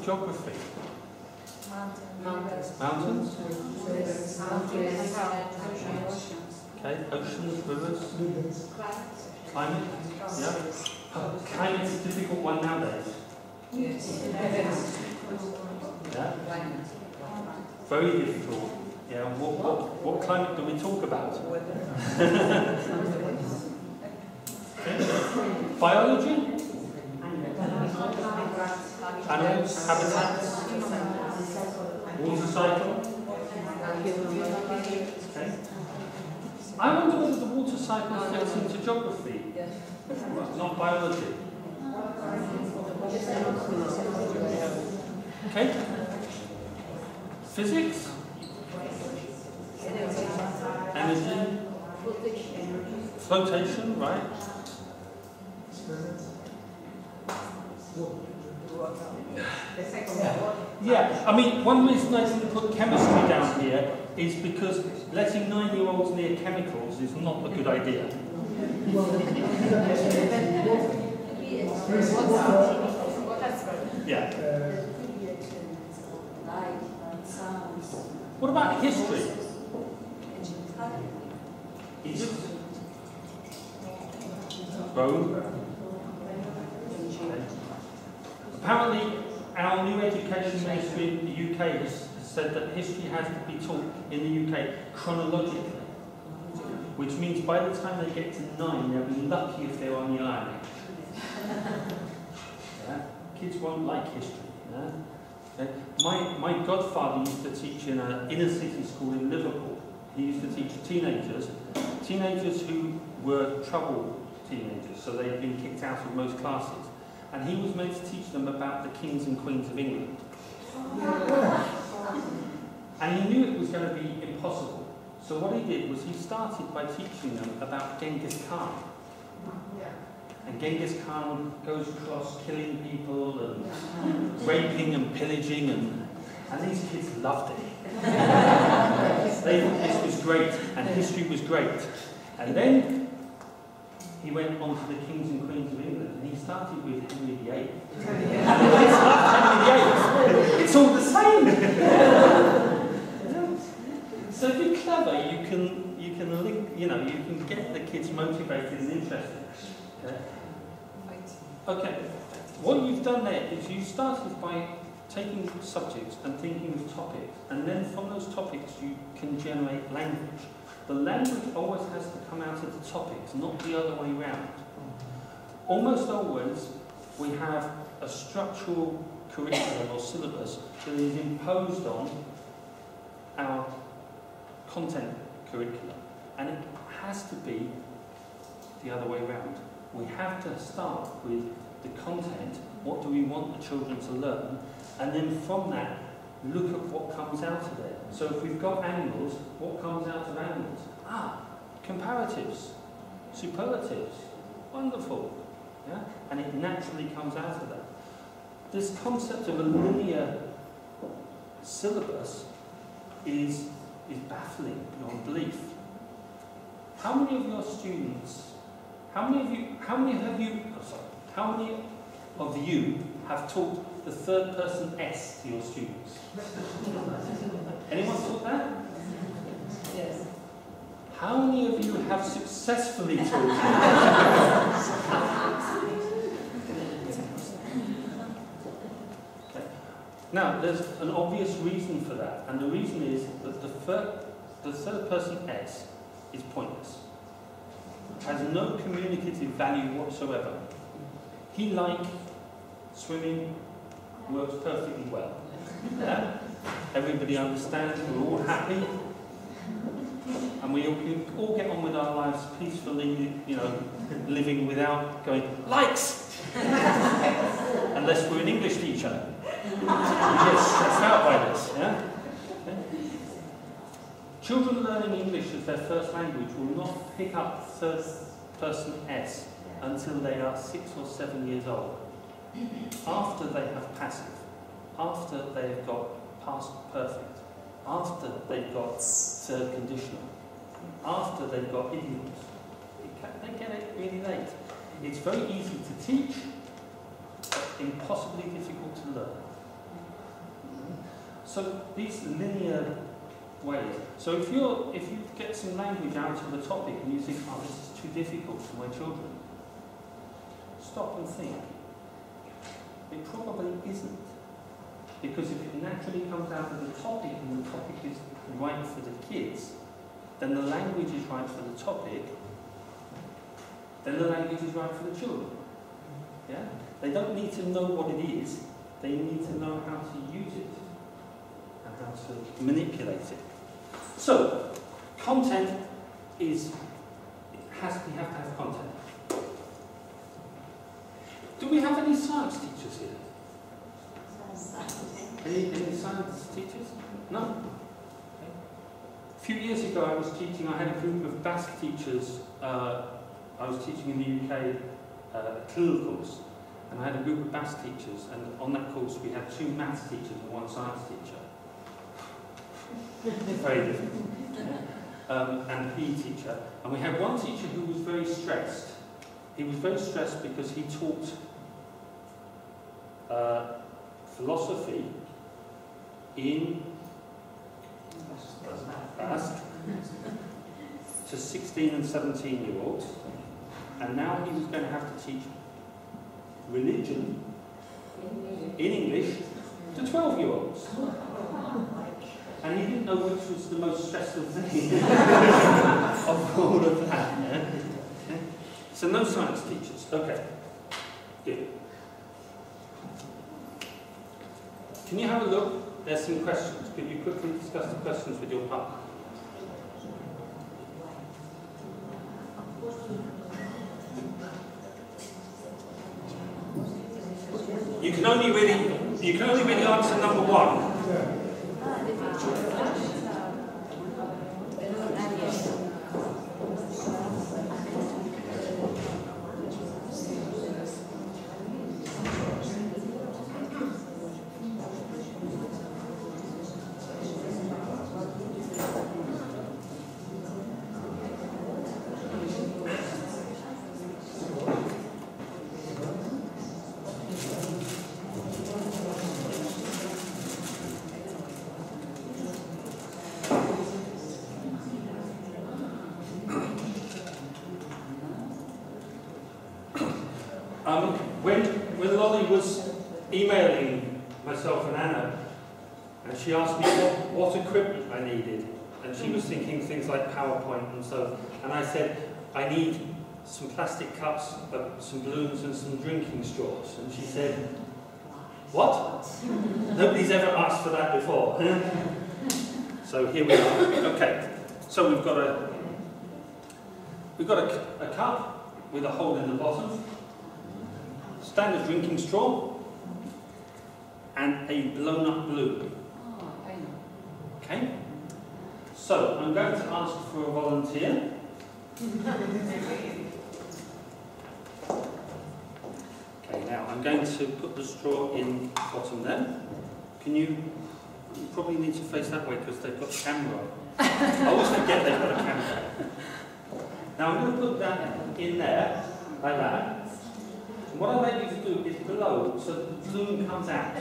Geography? Mountains. Mountains. Mountains. Okay. Oceans, rivers, climate. Yeah. Climate's a difficult one nowadays. Yeah. Very difficult. Yeah, what, what, what climate do we talk about? Biology? Animals, habitats, water cycle? Okay. I wonder whether the water cycle fits into geography, not biology. Okay. Physics? Energy? Flotation, right? Yeah, I mean, one reason I didn't put chemistry down here is because letting nine-year-olds near chemicals is not a good idea. Yeah. What about history? Rome? Apparently, our new education ministry in the UK has said that history has to be taught in the UK chronologically, which means by the time they get to nine, they'll be lucky if they're on the island. Yeah? Kids won't like history. Yeah? Okay. My, my godfather used to teach in an inner city school in Liverpool. He used to teach teenagers, teenagers who were trouble teenagers, so they'd been kicked out of most classes. And he was meant to teach them about the kings and queens of England. And he knew it was going to be impossible. So what he did was he started by teaching them about Genghis Khan. And Genghis Khan goes across killing people and raping and pillaging, and, and these kids loved it. they thought this was great, and history was great. And then he went on to the kings and queens of England, and he started with Henry VIII. and the kids loved Henry VIII. It's all the same. so if you're clever, you can you can link, you know, you can get the kids motivated and interested. Okay? Okay, what you've done there is you started by taking subjects and thinking of topics, and then from those topics you can generate language. The language always has to come out of the topics, not the other way round. Almost always we have a structural curriculum or syllabus that is imposed on our content curriculum, and it has to be the other way round. We have to start with the content, what do we want the children to learn, and then from that, look at what comes out of it. So if we've got animals, what comes out of animals? Ah, comparatives, superlatives, wonderful. Yeah? And it naturally comes out of that. This concept of a linear syllabus is, is baffling beyond belief. How many of your students how many of you, how many have you, oh sorry, how many of you have taught the third person S to your students? Anyone taught that? Yes. How many of you have successfully taught? Now, there's an obvious reason for that, and the reason is that the third, the third person S is pointless has no communicative value whatsoever. He, like swimming, works perfectly well. Yeah? Everybody understands, we're all happy, and we all, we all get on with our lives peacefully, you know, living without going, likes! Unless we're an English teacher. Get stressed out by this, yeah? Children learning English as their first language will not pick up third person S until they are six or seven years old. After they have passive, after they've got past perfect, after they've got third conditional, after they've got idioms. They get it really late. It's very easy to teach, but impossibly difficult to learn. So these linear ways. So if you're if you get some language out of the topic and you think, oh, this is too difficult for my children, stop and think. It probably isn't. Because if it naturally comes out of the topic and the topic is right for the kids, then the language is right for the topic, then the language is right for the children. Yeah? They don't need to know what it is, they need to know how to use it and how to manipulate it. So, content is, it has, we have to have content. Do we have any science teachers here? Any, any science teachers? No? Okay. A few years ago I was teaching, I had a group of Basque teachers, uh, I was teaching in the UK uh, a CLIL course, and I had a group of Basque teachers, and on that course we had two maths teachers and one science teacher. very different. Um, and a PE teacher. And we had one teacher who was very stressed. He was very stressed because he taught uh, philosophy in to 16 and 17 year olds. And now he was going to have to teach religion in English to 12 year olds. And he didn't know which was the most stressful thing of all of that. Yeah? So no science teachers. Okay. Good. Can you have a look? There's some questions. Could you quickly discuss the questions with your partner? You can only really you can only really answer number one. Um, when, Lolly was emailing myself and Anna, and she asked me what, what equipment I needed, and she was thinking things like PowerPoint and so, and I said, I need some plastic cups, uh, some balloons and some drinking straws. And she said, what? Nobody's ever asked for that before. so here we are. Okay, so we've got a, we've got a, a cup with a hole in the bottom, standard drinking straw, and a blown up balloon. Oh. Okay? So I'm going to ask for a volunteer. Okay, now I'm going to put the straw in bottom there. Can you, you probably need to face that way because they've got a camera. I always forget they've got a camera. Now I'm going to put that in there, like that. And what I'd like you to do is blow so that the balloon comes out.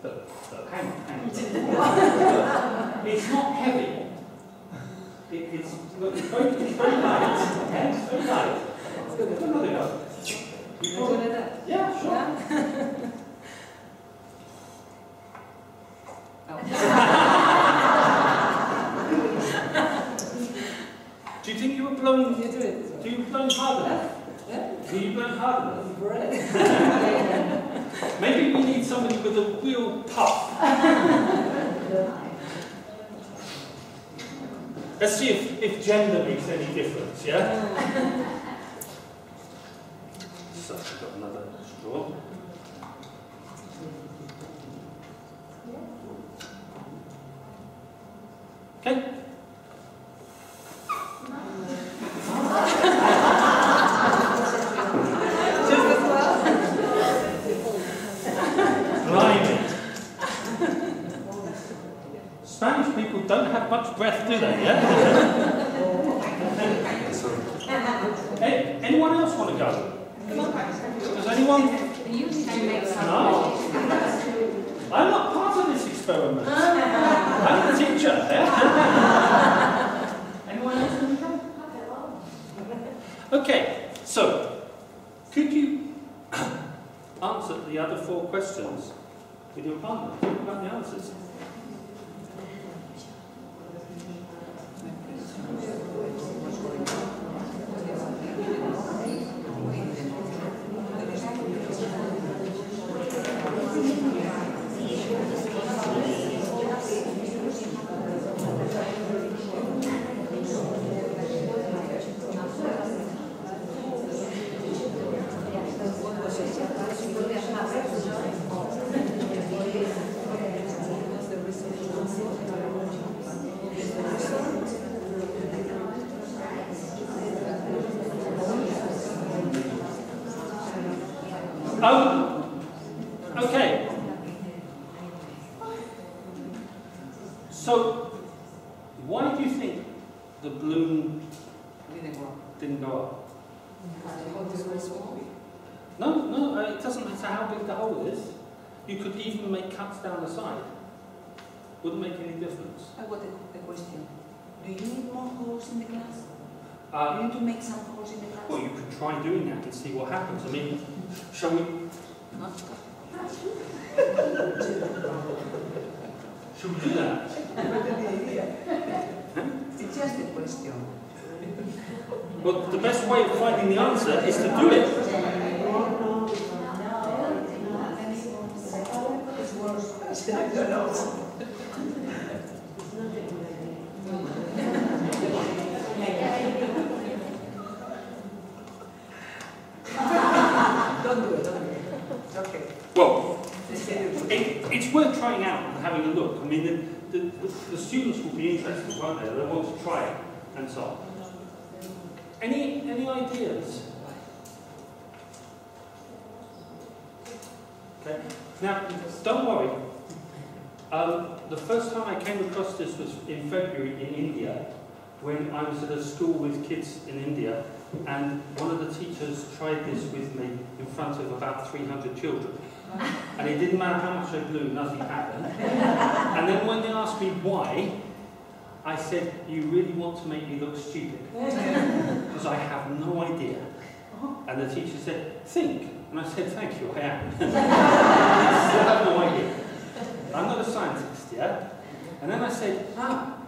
But, but hang on, hang on. it's not heavy. It, it's, very, it's very light. It's very light. Give another go. You probably- yeah, sure. Do you think you were blowing? You do it. Do you blow hard enough? Yeah? Do you blow hard enough? Maybe we need somebody with a real puff. Let's see if, if gender makes any difference, yeah? So, I've got another straw. Okay? Kids in India, and one of the teachers tried this with me in front of about 300 children. And it didn't matter how much I blew, nothing happened. And then when they asked me why, I said, you really want to make me look stupid? Because I have no idea. And the teacher said, think. And I said, thank you, I am. I have no idea. I'm not a scientist, yeah? And then I said, ah,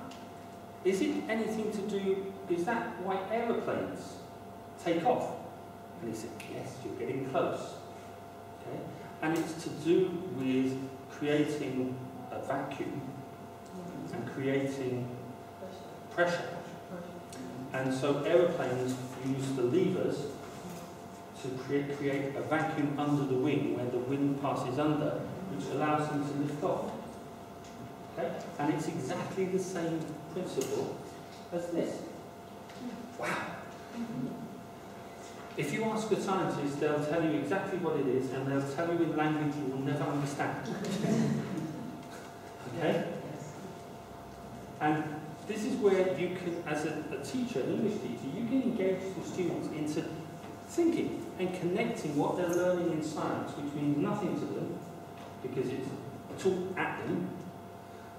is it anything to do, is that why aeroplanes take off? And he said, yes, you're getting close. Okay? And it's to do with creating a vacuum and creating pressure. And so aeroplanes use the levers to create, create a vacuum under the wing where the wind passes under, which allows them to lift off. Okay? And it's exactly the same principle as this. Wow. If you ask a scientist, they'll tell you exactly what it is, and they'll tell you in language you will never understand. okay? And this is where you can, as a, a teacher, an English teacher, you can engage the students into thinking and connecting what they're learning in science, which means nothing to them, because it's taught at them,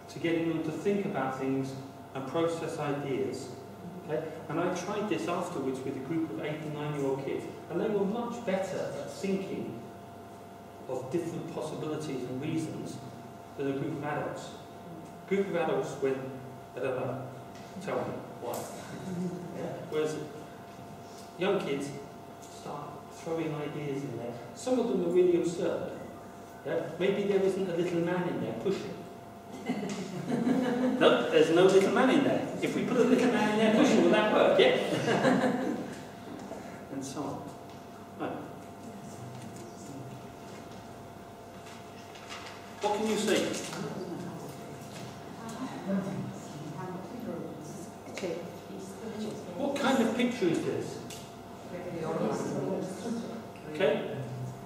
to getting them to think about things and process ideas. Okay? And I tried this afterwards with a group of eight and nine year old kids, and they were much better at thinking of different possibilities and reasons than a group of adults. A group of adults when, I don't know, tell me why. Yeah? Whereas young kids start throwing ideas in there. Some of them are really absurd. Yeah? Maybe there isn't a little man in there pushing. No, there's no little man in there. If we put a little man in there pushing, will that work? Yeah? and so on. Right. What can you see? What kind of picture is this? Okay?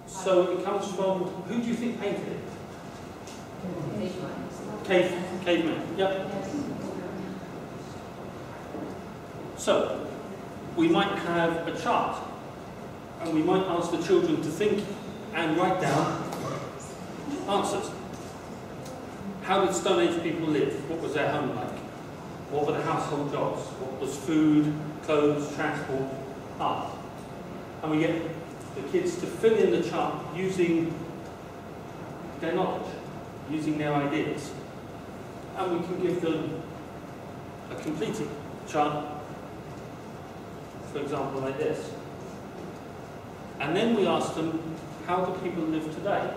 So it comes from, who do you think painted it? Cave, caveman, yep. So, we might have a chart, and we might ask the children to think and write down answers. How did Stone Age people live? What was their home like? What were the household jobs? What was food, clothes, transport, art? And we get the kids to fill in the chart using their knowledge, using their ideas. And we can give them a completed chart, for example, like this. And then we ask them, how do people live today?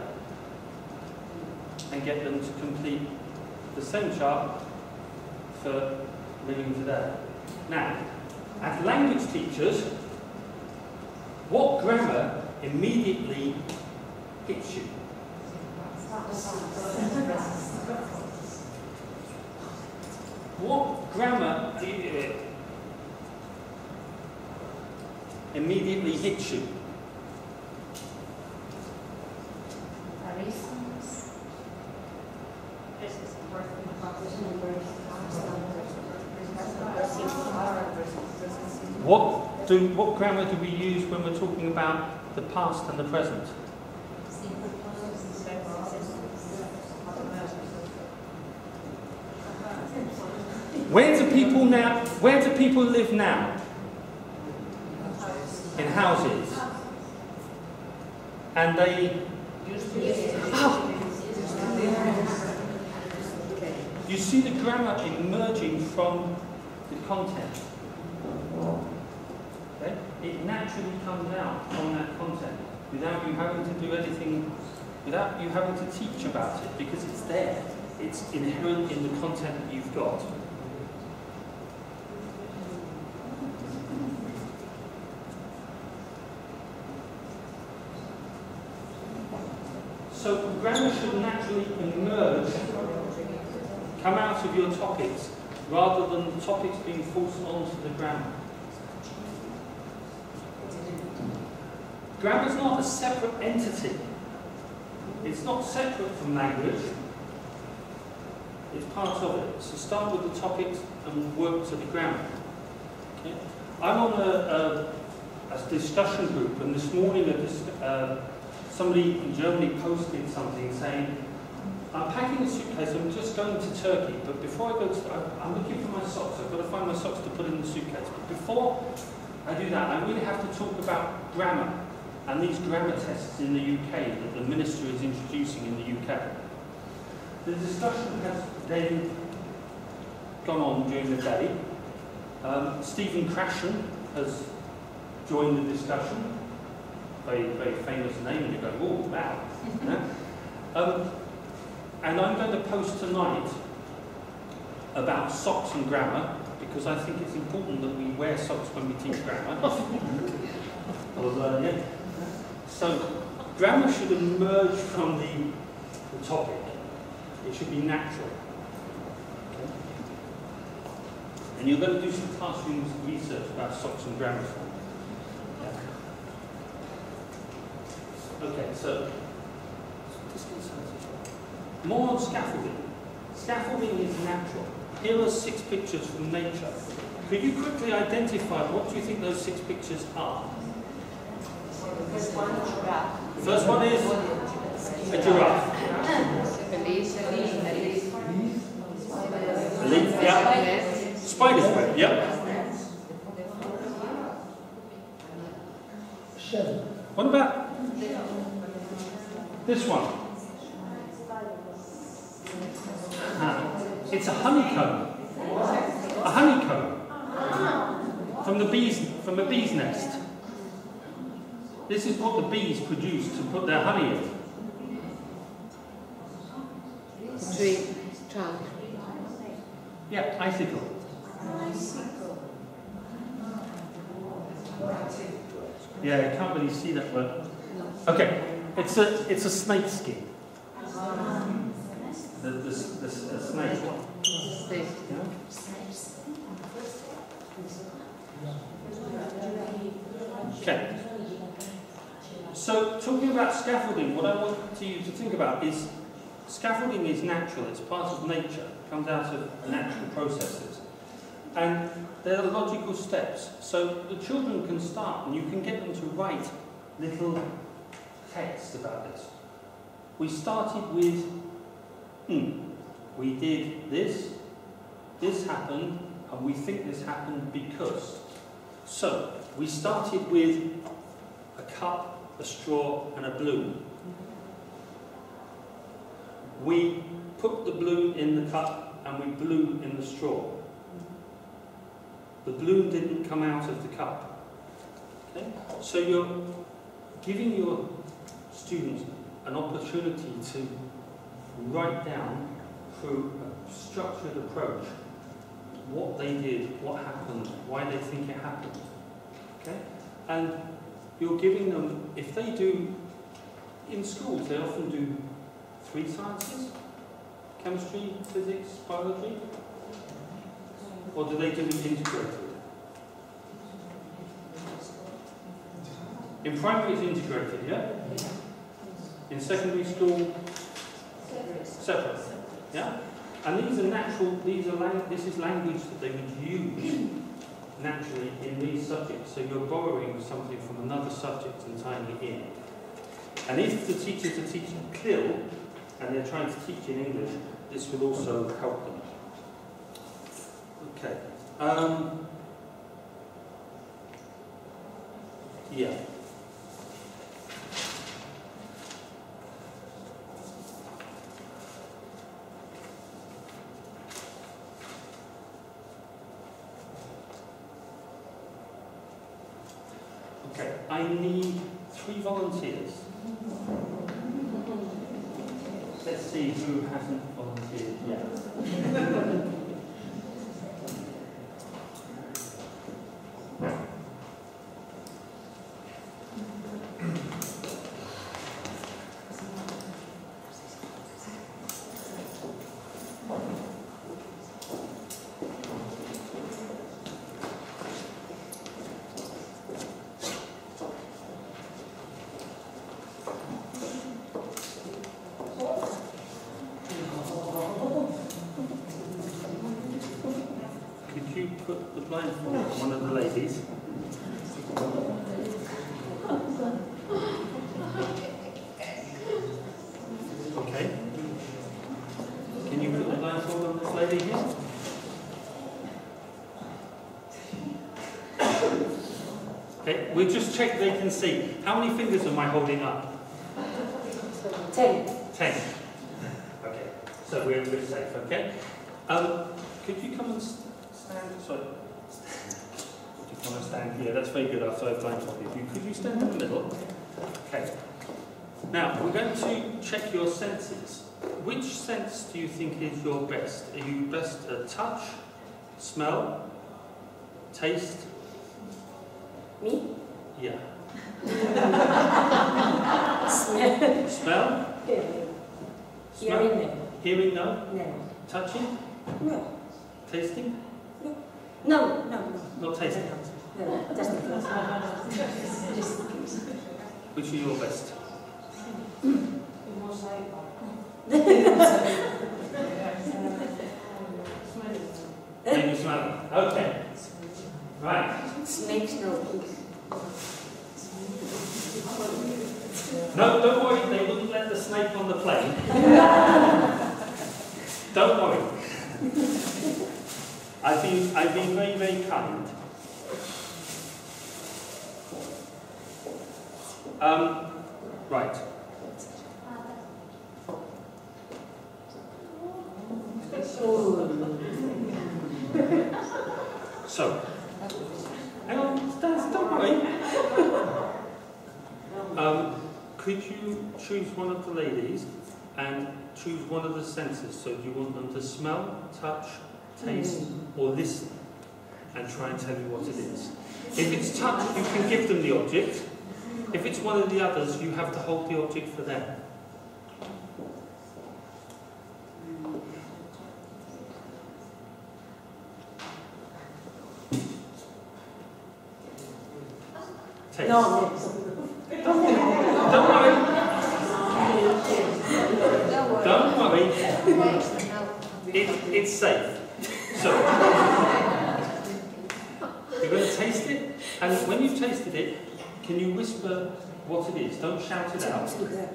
And get them to complete the same chart for living today. Now, as language teachers, what grammar immediately hits you? What grammar you, immediately hits you? What do what grammar do we use when we're talking about the past and the present? Where do people now where do people live now? In houses. And they Oh. You see the grammar emerging from the content. Okay? It naturally comes out from that content without you having to do anything, without you having to teach about it because it's there. It's inherent in the content that you've got. So grammar should naturally emerge, come out of your topics, rather than the topics being forced onto the grammar. Grammar is not a separate entity. It's not separate from language. It's part of it. So start with the topics and work to the grammar. Okay? I'm on a, a, a discussion group, and this morning uh, somebody in Germany posted something saying, I'm packing a suitcase, I'm just going to Turkey, but before I go to, I'm looking for my socks, I've got to find my socks to put in the suitcase. But before I do that, I really have to talk about grammar and these grammar tests in the UK that the Minister is introducing in the UK. The discussion has then gone on during the day. Um, Stephen Krashen has joined the discussion very, very famous name, you go, oh, wow. um, and I'm going to post tonight about socks and grammar, because I think it's important that we wear socks when we teach grammar. it. Uh, so, grammar should emerge from the, the topic. It should be natural. And you're going to do some classroom research about socks and grammar. Okay, so more on scaffolding. Scaffolding is natural. Here are six pictures from nature. Could you quickly identify what do you think those six pictures are? First one, giraffe. First one is a giraffe. A leaf, yeah. Spider's web, yeah. What about this one? Ah, it's a honeycomb. A honeycomb from the bees from a bee's nest. This is what the bees produce to put their honey in. Tree, trunk. Yeah, icicle. Yeah, I can't really see that but Okay, it's a it's a snake skin. The, the, the, the snake. Snake. Yeah? Okay. So, talking about scaffolding, what I want you to think about is scaffolding is natural, it's part of nature, it comes out of natural processes. And there are logical steps. So the children can start and you can get them to write little texts about this. We started with, hmm, we did this, this happened, and we think this happened because. So, we started with a cup, a straw, and a balloon. We put the balloon in the cup and we blew in the straw. The balloon didn't come out of the cup. Okay? So you're giving your students an opportunity to write down through a structured approach what they did, what happened, why they think it happened. Okay? And you're giving them, if they do, in schools, they often do three sciences chemistry, physics, biology? Or do they do it integrated? In primary, it's integrated, yeah? In secondary school, separate. Yeah? And these are natural, these are this is language that they would use naturally in these subjects. So you're borrowing something from another subject and tying it in. And if the teachers are teaching CLIL and they're trying to teach in English, this will also help them. Okay. Um, yeah. Okay, I need three volunteers. Let's see who hasn't volunteered yet. Could you put the blindfold on one of the ladies? Okay. Can you put the blindfold on this lady here? Okay, we'll just check they can see. How many fingers am I holding up? Ten. Ten. Okay, so we're, we're safe, okay? Um, could you come and stand, sorry. Could you come and stand here? That's very good after I've blindfolded you. Could you stand in the middle? Okay. Now, we're going to check your senses. Which sense do you think is your best? Are you best at touch, smell, taste? Me? Yeah. Smell. Smell? Hearing. Smell? Hearing them. Hearing, no? No. Touching? No. Tasting? No, no, no. Not tasting. No, no, just in case. Which are your best? Maybe smell. Okay. Right. Snakes, no. No, don't worry, they wouldn't let the snake on the plane. don't worry. I've been, I've been very, very kind. Um, right. So, stand, don't worry. Um, could you choose one of the ladies and choose one of the senses? So do you want them to smell, touch, taste, or listen? And try and tell you what it is. If it's touch, you can give them the object. If it's one of the others, you have to hold the object for them. Taste. No, Don't worry. Don't worry. It, it's safe. So, you're going to taste it, and when you've tasted it, can you whisper what it is? Don't shout it out to her.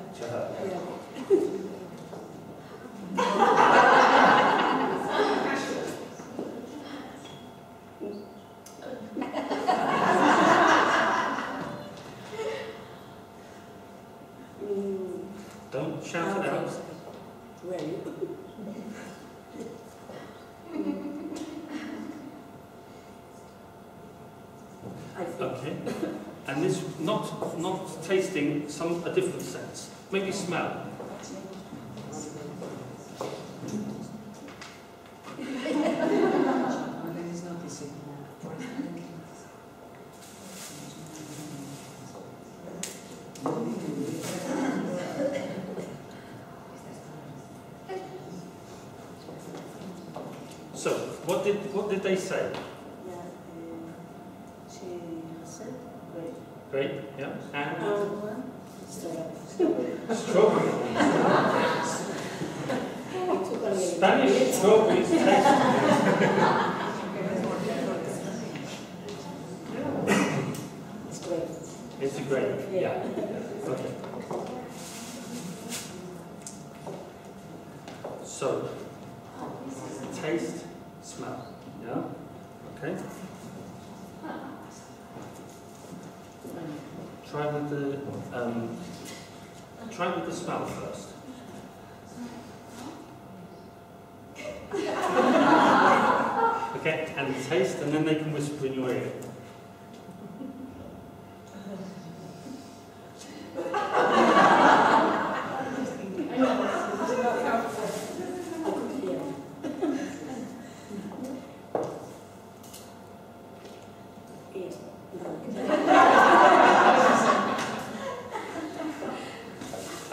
Don't shout it out. Okay. And this not not tasting some a different sense. Maybe smell. So what did what did they say? Great. Yeah. And strawberry. Spanish strawberries taste. It's a great. Yeah. Okay. So, taste, smell. Yeah. Okay. Try with the um, try with the smell first. Okay, and taste, and then they can whisper in your ear.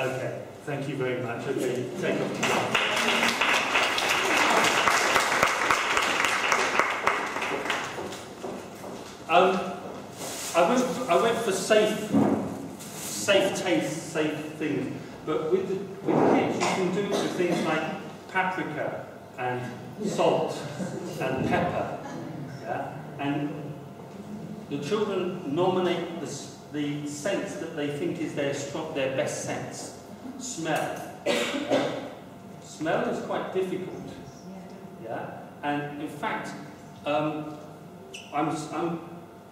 Okay, thank you very much. Okay, take off your Um, I went, I went for safe, safe taste, safe things. But with the, with kids, you can do it with things like paprika and salt and pepper. Yeah? And the children nominate the, s- the sense that they think is their strong, their best sense. Smell. Smell is quite difficult. Yeah? And in fact, um, I'm, I'm,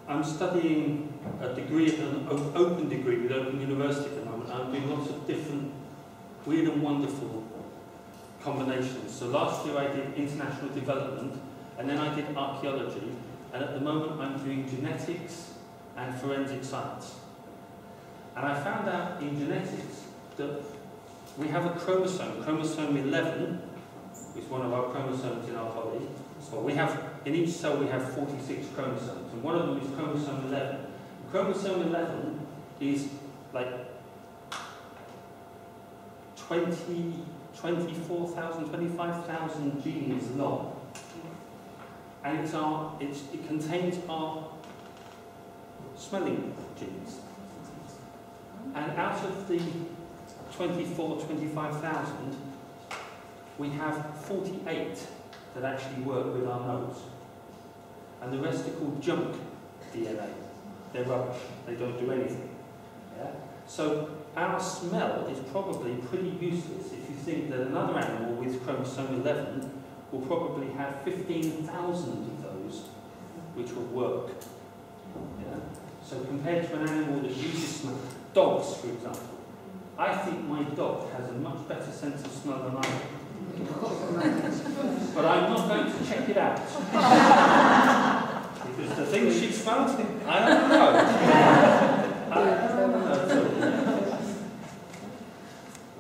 I'm studying a degree, an open degree with Open University at the moment. I'm doing lots of different weird and wonderful combinations. So last year I did international development, and then I did archaeology, and at the moment I'm doing genetics and forensic science. And I found out in genetics that we have a chromosome, chromosome 11, is one of our chromosomes in our body. So we have, in each cell we have 46 chromosomes, and one of them is chromosome 11. Chromosome 11 is like 20, 24,000, 25,000 genes long. And it's our, it's, it contains our smelling genes. And out of the 24, 25,000, we have 48 that actually work with our nose. And the rest are called junk DNA. They're rubbish. They don't do anything. Yeah? So our smell is probably pretty useless if you think that another animal with chromosome 11 will probably have 15,000 of those which will work. Yeah? So compared to an animal that uses smell, dogs for example, I think my dog has a much better sense of smell than I do. But I'm not going to check it out. because the things she smells, I don't know. I don't know.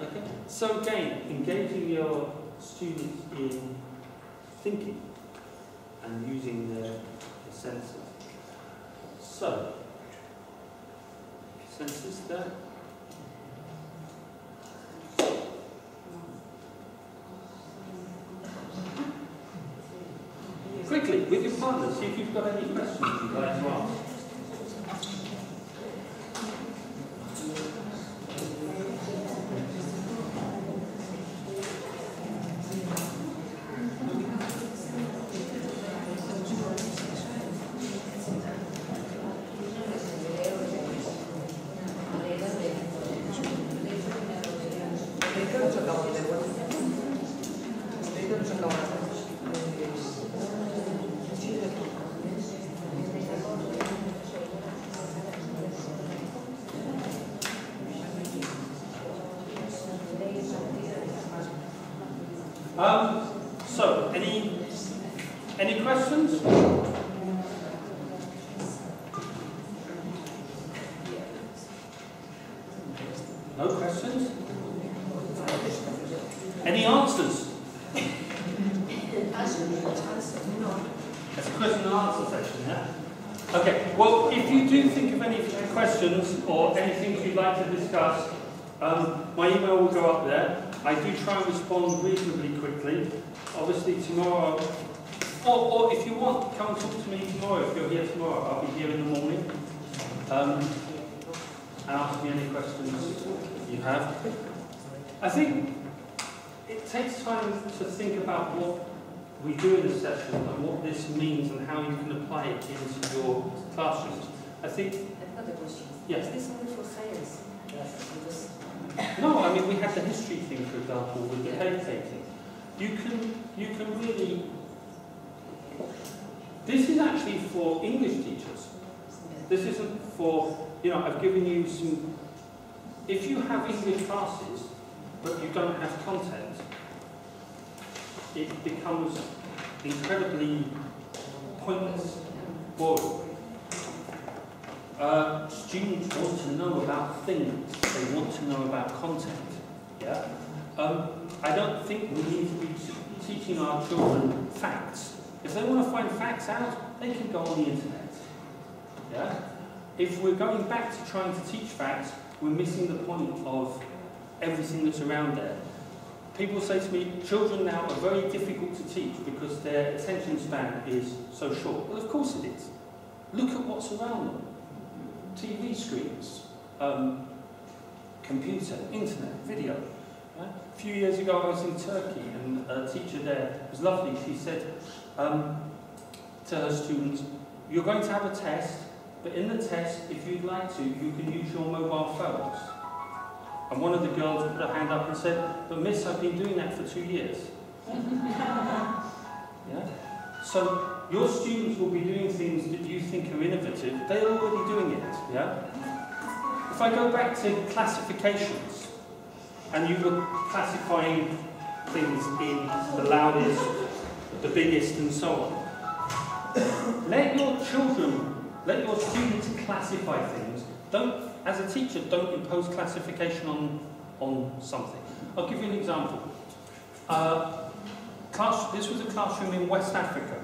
Okay. So again, engaging your students in thinking and using their senses. So, senses there. Quickly, with your partner, see if you've got any questions you'd like to ask. Um, so, any any questions? No questions? Any answers? It's a question and answer session, yeah? Okay, well, if you do think of any questions or anything you'd like to discuss, um, my email will go up there. I do try and respond reasonably quickly. Obviously tomorrow, or, or if you want, come and talk to me tomorrow. If you're here tomorrow, I'll be here in the morning. Um, and ask me any questions you have. I think it takes time to think about what we do in a session and what this means and how you can apply it into your classrooms. I think, I've got a question. Yes. Is this only for science? Yes. No, I mean, we had the history thing, for example, with the cake taking. You can, you can really, this is actually for English teachers. This isn't for, you know, I've given you some, if you have English classes, but you don't have content, it becomes incredibly pointless, boring. Uh, students want to know about things, they want to know about content. Yeah? Um, I don't think we need to be teaching our children facts. If they want to find facts out, they can go on the internet. Yeah? If we're going back to trying to teach facts, we're missing the point of everything that's around there. People say to me, children now are very difficult to teach because their attention span is so short. Well, of course it is. Look at what's around them. TV screens, um, computer, internet, video. Few years ago I was in Turkey and a teacher there was lovely. She said um, to her students, you're going to have a test, but in the test, if you'd like to, you can use your mobile phones. And one of the girls put her hand up and said, but miss, I've been doing that for two years. yeah? So your students will be doing things that you think are innovative. They're already doing it. Yeah? If I go back to classifications, and you were classifying things in the loudest, the biggest, and so on, let your children, let your students classify things. Don't, as a teacher, don't impose classification on, on something. I'll give you an example. Uh, class, this was a classroom in West Africa.